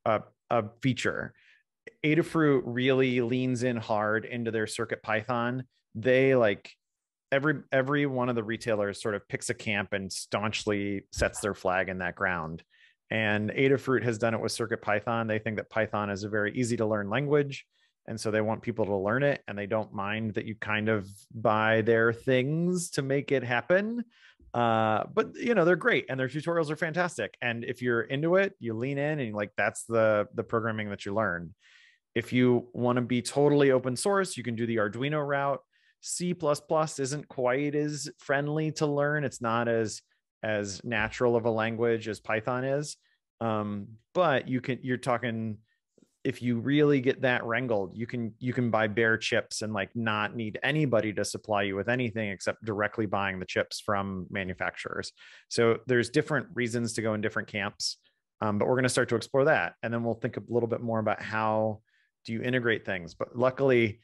a, a feature. Adafruit really leans in hard into their circuit python. They like every every one of the retailers sort of picks a camp and staunchly sets their flag in that ground and Adafruit has done it with Circuit Python. They think that Python is a very easy to learn language. And so they want people to learn it and they don't mind that you kind of buy their things to make it happen. uh but you know they're great and their tutorials are fantastic and if you're into it you lean in and like that's the the programming that you learn if you want to be totally open source you can do the arduino route c++ isn't quite as friendly to learn it's not as as natural of a language as python is. Um but you can you're talking if you really get that wrangled you can you can buy bare chips and like not need anybody to supply you with anything except directly buying the chips from manufacturers. So there's different reasons to go in different camps um, but we're going to start to explore that. And then we'll think a little bit more about how do you integrate things. But luckily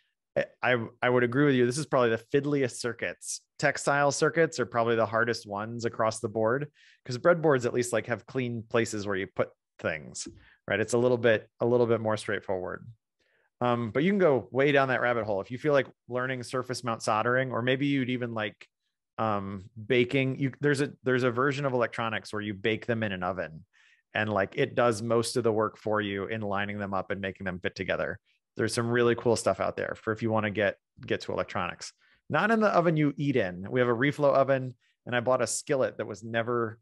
I, I would agree with you. This is probably the fiddliest circuits. Textile circuits are probably the hardest ones across the board because breadboards at least like have clean places where you put things right it's a little bit a little bit more straightforward um, but you can go way down that rabbit hole if you feel like learning surface mount soldering or maybe you'd even like um, baking you there's a there's a version of electronics where you bake them in an oven and like it does most of the work for you in lining them up and making them fit together there's some really cool stuff out there for if you want to get get to electronics. Not in the oven you eat in. We have a reflow oven and i bought a skillet that was never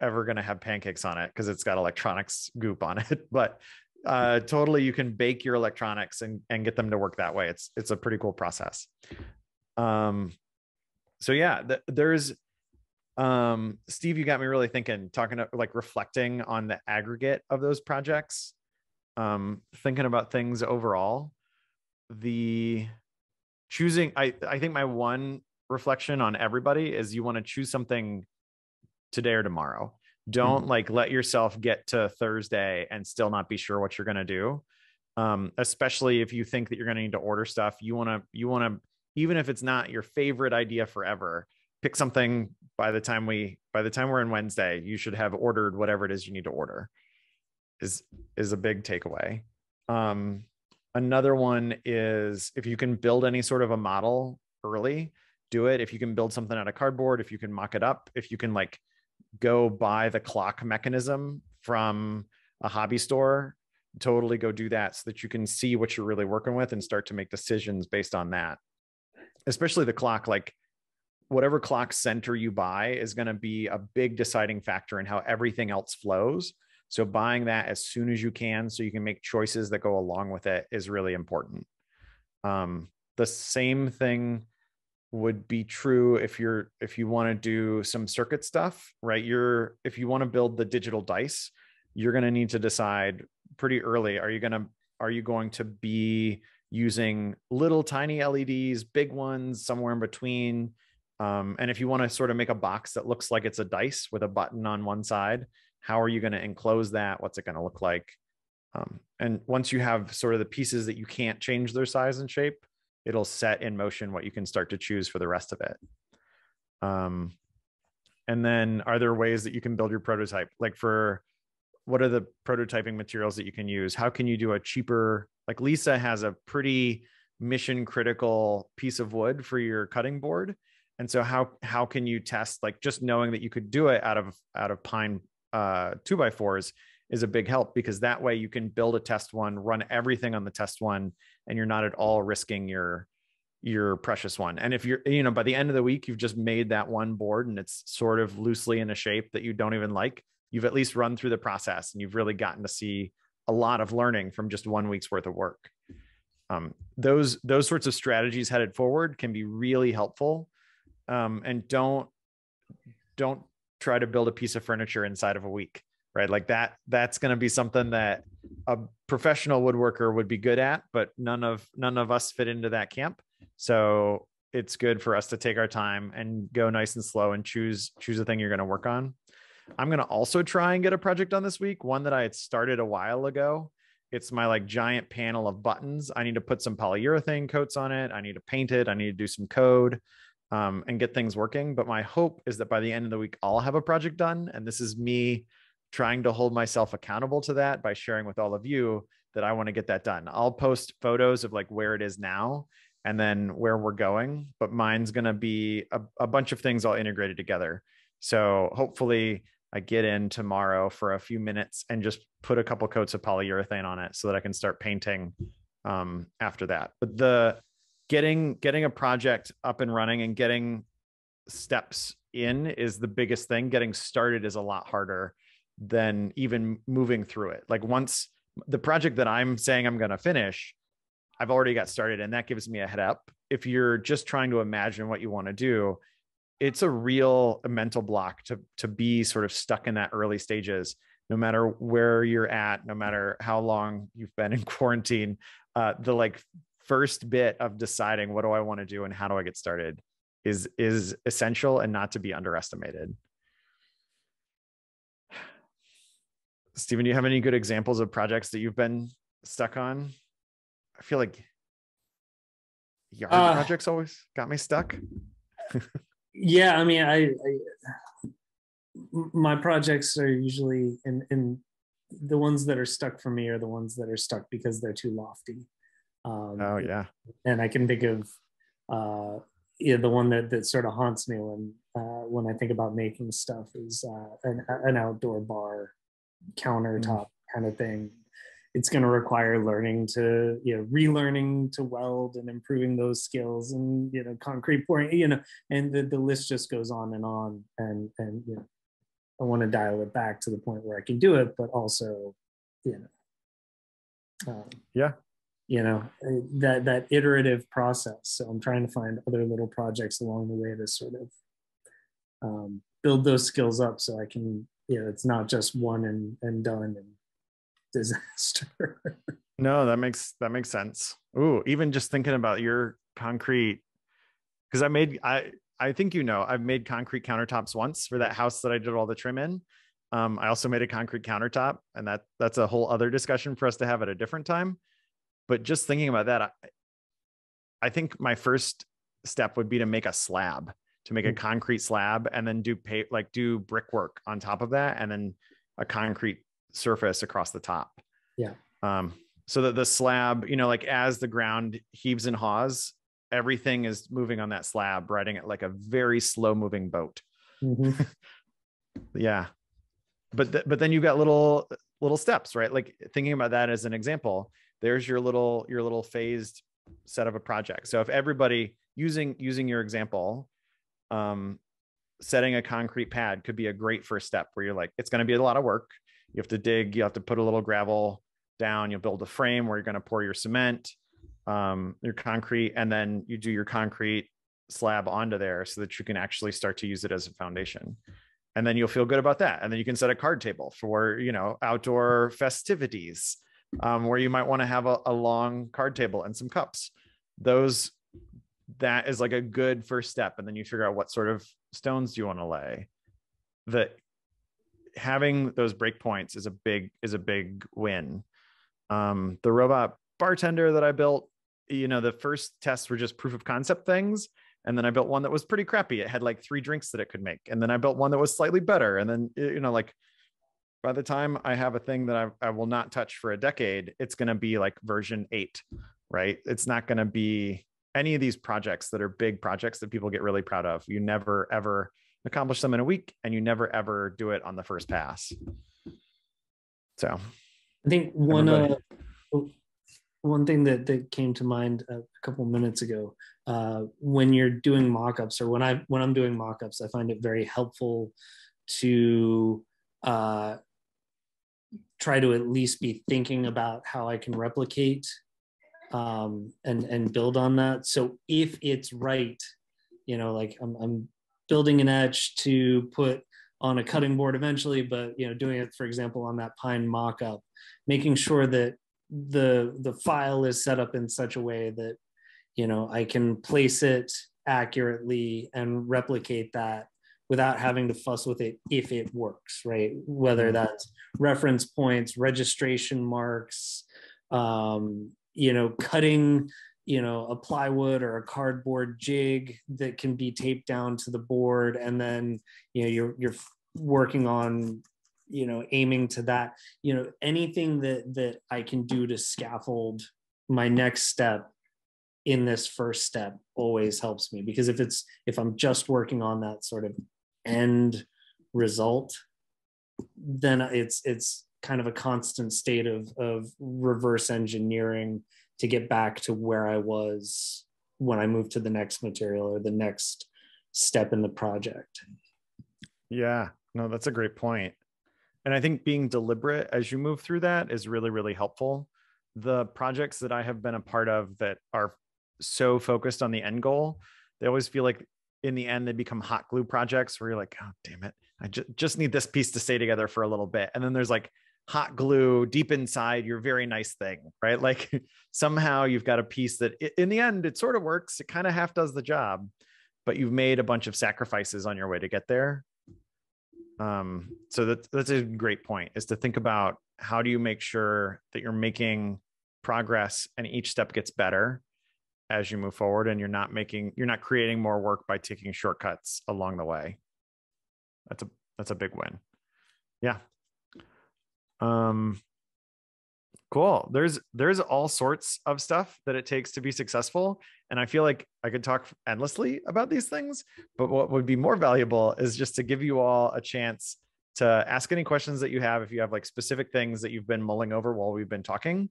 ever going to have pancakes on it because it's got electronics goop on *laughs* it but uh, totally you can bake your electronics and, and get them to work that way. It's it's a pretty cool process. Um so yeah th- there's um steve you got me really thinking talking to, like reflecting on the aggregate of those projects um thinking about things overall the choosing i i think my one reflection on everybody is you want to choose something today or tomorrow. Don't mm-hmm. like let yourself get to Thursday and still not be sure what you're going to do. Um, especially if you think that you're going to need to order stuff, you want to, you want to, even if it's not your favorite idea forever, pick something by the time we, by the time we're in Wednesday, you should have ordered whatever it is you need to order is, is a big takeaway. Um, another one is if you can build any sort of a model early, do it. If you can build something out of cardboard, if you can mock it up, if you can like go buy the clock mechanism from a hobby store totally go do that so that you can see what you're really working with and start to make decisions based on that especially the clock like whatever clock center you buy is going to be a big deciding factor in how everything else flows so buying that as soon as you can so you can make choices that go along with it is really important. Um, the same thing would be true if you're if you want to do some circuit stuff right? You're if you want to build the digital dice you're going to need to decide pretty early are you going to are you going to be using little tiny leds big ones somewhere in between? Um, and if you want to sort of make a box that looks like it's a dice with a button on one side how are you going to enclose that what's it going to look like um, and once you have sort of the pieces that you can't change their size and shape it'll set in motion what you can start to choose for the rest of it. Um, and then are there ways that you can build your prototype? Like for what are the prototyping materials that you can use? How can you do a cheaper, like Lisa has a pretty mission critical piece of wood for your cutting board. And so how how can you test like just knowing that you could do it out of out of pine uh two by fours is a big help because that way you can build a test one, run everything on the test one, and you're not at all risking your your precious one. And if you're, you know, by the end of the week, you've just made that one board and it's sort of loosely in a shape that you don't even like, you've at least run through the process and you've really gotten to see a lot of learning from just one week's worth of work. Um, those those sorts of strategies headed forward can be really helpful. Um, and don't don't try to build a piece of furniture inside of a week right? Like that that's going to be something that a professional woodworker would be good at but none of none of us fit into that camp. So it's good for us to take our time and go nice and slow and choose choose the thing you're going to work on. I'm going to also try and get a project on this week one that i had started a while ago. It's my like giant panel of buttons. I need to put some polyurethane coats on it. I need to paint it. I need to do some code um, and get things working but my hope is that by the end of the week i'll have a project done and this is me trying to hold myself accountable to that by sharing with all of you that I want to get that done. I'll post photos of like where it is now and then where we're going, but mine's going to be a, a bunch of things all integrated together. So hopefully I get in tomorrow for a few minutes and just put a couple coats of polyurethane on it so that I can start painting um, after that. But the getting getting a project up and running and getting steps in is the biggest thing. Getting started is a lot harder than even moving through it. Like once the project that I'm saying I'm going to finish, I've already got started and that gives me a head up. If you're just trying to imagine what you want to do, it's a real mental block to to be sort of stuck in that early stages no matter where you're at no matter how long you've been in *laughs* quarantine uh, the like first bit of deciding what do i want to do and how do i get started is is essential and not to be underestimated Stephen, do you have any good examples of projects that you've been stuck on? I feel like yard uh, projects always got me stuck. *laughs* yeah, I mean, I, I, my projects are usually in in the ones that are stuck for me are the ones that are stuck because they're too lofty. Um, oh yeah, and I can think of uh, yeah, the one that that sort of haunts me when uh, when I think about making stuff is uh, an, an outdoor bar countertop mm. kind of thing. It's going to require learning to you know relearning to weld and improving those skills and you know concrete pouring you know and the, the list just goes on and on. And and you know i want to dial it back to the point where i can do it but also you know um, yeah you know that that iterative process. So i'm trying to find other little projects along the way to sort of um, build those skills up so i can you know it's not just one and and done and *laughs* disaster. No that makes that makes sense. Ooh, even just thinking about your concrete because i made i i think you know i've made concrete countertops once for that house that i did all the trim in. Um, i also made a concrete countertop and that that's a whole other discussion for us to have at a different time but just thinking about that I, I think my first step would be to make a slab to make a mm. concrete slab and then do pay like do brickwork on top of that and then a concrete surface across the top. Yeah. Um, so that the slab, you know, like as the ground heaves and haws, everything is moving on that slab, riding it like a very slow moving boat. Mm-hmm. *laughs* yeah. But th- but then you've got little little steps, right? Like thinking about that as an example, there's your little your little phased set of a project. So if everybody using using your example, um, setting a concrete pad could be a great first step where you're like, it's going to be a lot of work. You have to dig, you have to put a little gravel down, you'll build a frame where you're going to pour your cement, um, your concrete, and then you do your concrete slab onto there so that you can actually start to use it as a foundation. And then you'll feel good about that. And then you can set a card table for, you know, outdoor festivities um, where you might want to have a, a long card table and some cups. Those that is like a good first step and then you figure out what sort of stones do you want to lay. That having those breakpoints is a big is a big win. Um the robot bartender that i built you know the first tests were just proof of concept things and then i built one that was pretty crappy. It had like three drinks that it could make and then i built one that was slightly better and then you know like by the time i have a thing that i, I will not touch for a decade it's going to be like version 8 right? It's not going to be any of these projects that are big projects that people get really proud of, you never ever accomplish them in a week and you never ever do it on the first pass. So I think one uh, one thing that, that came to mind a couple minutes ago, uh, when you're doing mock-ups or when I when I'm doing mock-ups, I find it very helpful to uh, try to at least be thinking about how I can replicate um, and and build on that. So if it's right, you know, like I'm, I'm building an etch to put on a cutting board eventually, but you know, doing it, for example, on that pine mock-up, making sure that the the file is set up in such a way that you know I can place it accurately and replicate that without having to fuss with it if it works, right? Whether mm-hmm. that's reference points, registration marks, um, you know, cutting, you know, a plywood or a cardboard jig that can be taped down to the board, and then you know you're you're working on you know aiming to that you know anything that that i can do to scaffold my next step in this first step always helps me because if it's if i'm just working on that sort of end result then it's it's kind of a constant state of of reverse engineering to get back to where I was when I moved to the next material or the next step in the project. Yeah, no, that's a great point. And I think being deliberate as you move through that is really, really helpful. The projects that I have been a part of that are so focused on the end goal, they always feel like in the end they become hot glue projects where you're like, oh, damn it. I ju- just need this piece to stay together for a little bit. And then there's like hot glue deep inside your very nice thing, right? *laughs* Like somehow you've got a piece that in the end it sort of works. It kind of half does the job, but you've made a bunch of sacrifices on your way to get there. Um, so that, that's a great point is to think about how do you make sure that you're making progress and each step gets better as you move forward and you're not making you're not creating more work by taking shortcuts along the way. That's a that's a big win. Yeah. Um cool. There's there's all sorts of stuff that it takes to be successful and i feel like i could talk endlessly about these things but what would be more valuable is just to give you all a chance to ask any questions that you have if you have like specific things that you've been mulling over while we've been talking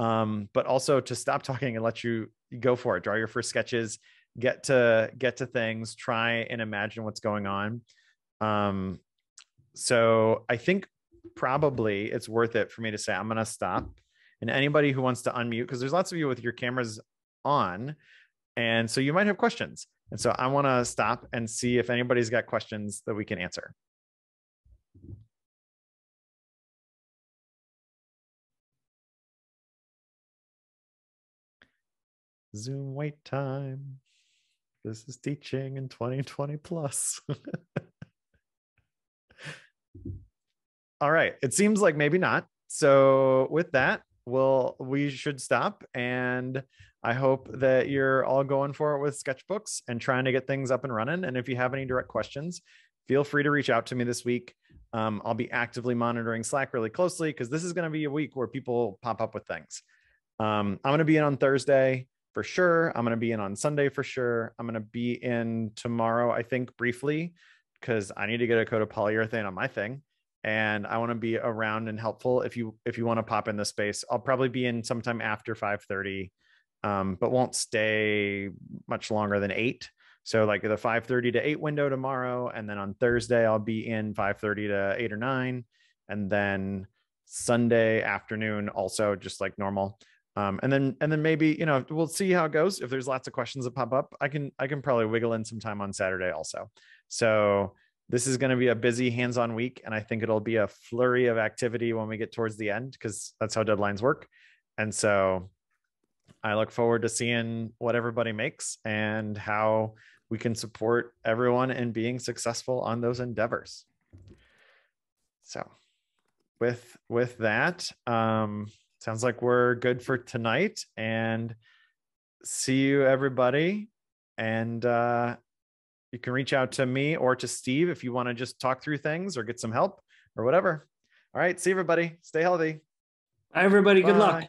um, but also to stop talking and let you go for it. Draw your first sketches get to get to things try and imagine what's going on. Um, so i think probably it's worth it for me to say i'm going to stop. And anybody who wants to unmute because there's lots of you with your cameras on and so you might have questions. And so i want to stop and see if anybody's got questions that we can answer Zoom wait time. This is teaching in 2020 plus. *laughs* All right. It seems like maybe not. So with that, we'll we should stop. And I hope that you're all going for it with sketchbooks and trying to get things up and running. And if you have any direct questions, feel free to reach out to me this week. Um, I'll be actively monitoring Slack really closely because this is going to be a week where people pop up with things. Um, I'm going to be in on Thursday for sure. I'm going to be in on Sunday for sure. I'm going to be in tomorrow, I think, briefly, because I need to get a coat of polyurethane on my thing. And I want to be around and helpful. If you if you want to pop in the space, I'll probably be in sometime after 5:30, um, but won't stay much longer than eight. So like the 5:30 to 8 window tomorrow, and then on Thursday I'll be in 5:30 to 8 or 9, and then Sunday afternoon also just like normal um, and then and then maybe you know we'll see how it goes. If there's lots of questions that pop up i can i can probably wiggle in some time on saturday also. So this is going to be a busy hands-on week and i think it'll be a flurry of activity when we get towards the end because that's how deadlines work. And so i look forward to seeing what everybody makes and how we can support everyone in being successful on those endeavors. So with with that um sounds like we're good for tonight and see you everybody. And uh, you can reach out to me or to steve if you want to just talk through things or get some help or whatever. All right see everybody. Stay healthy. Bye, everybody. Good luck. Bye.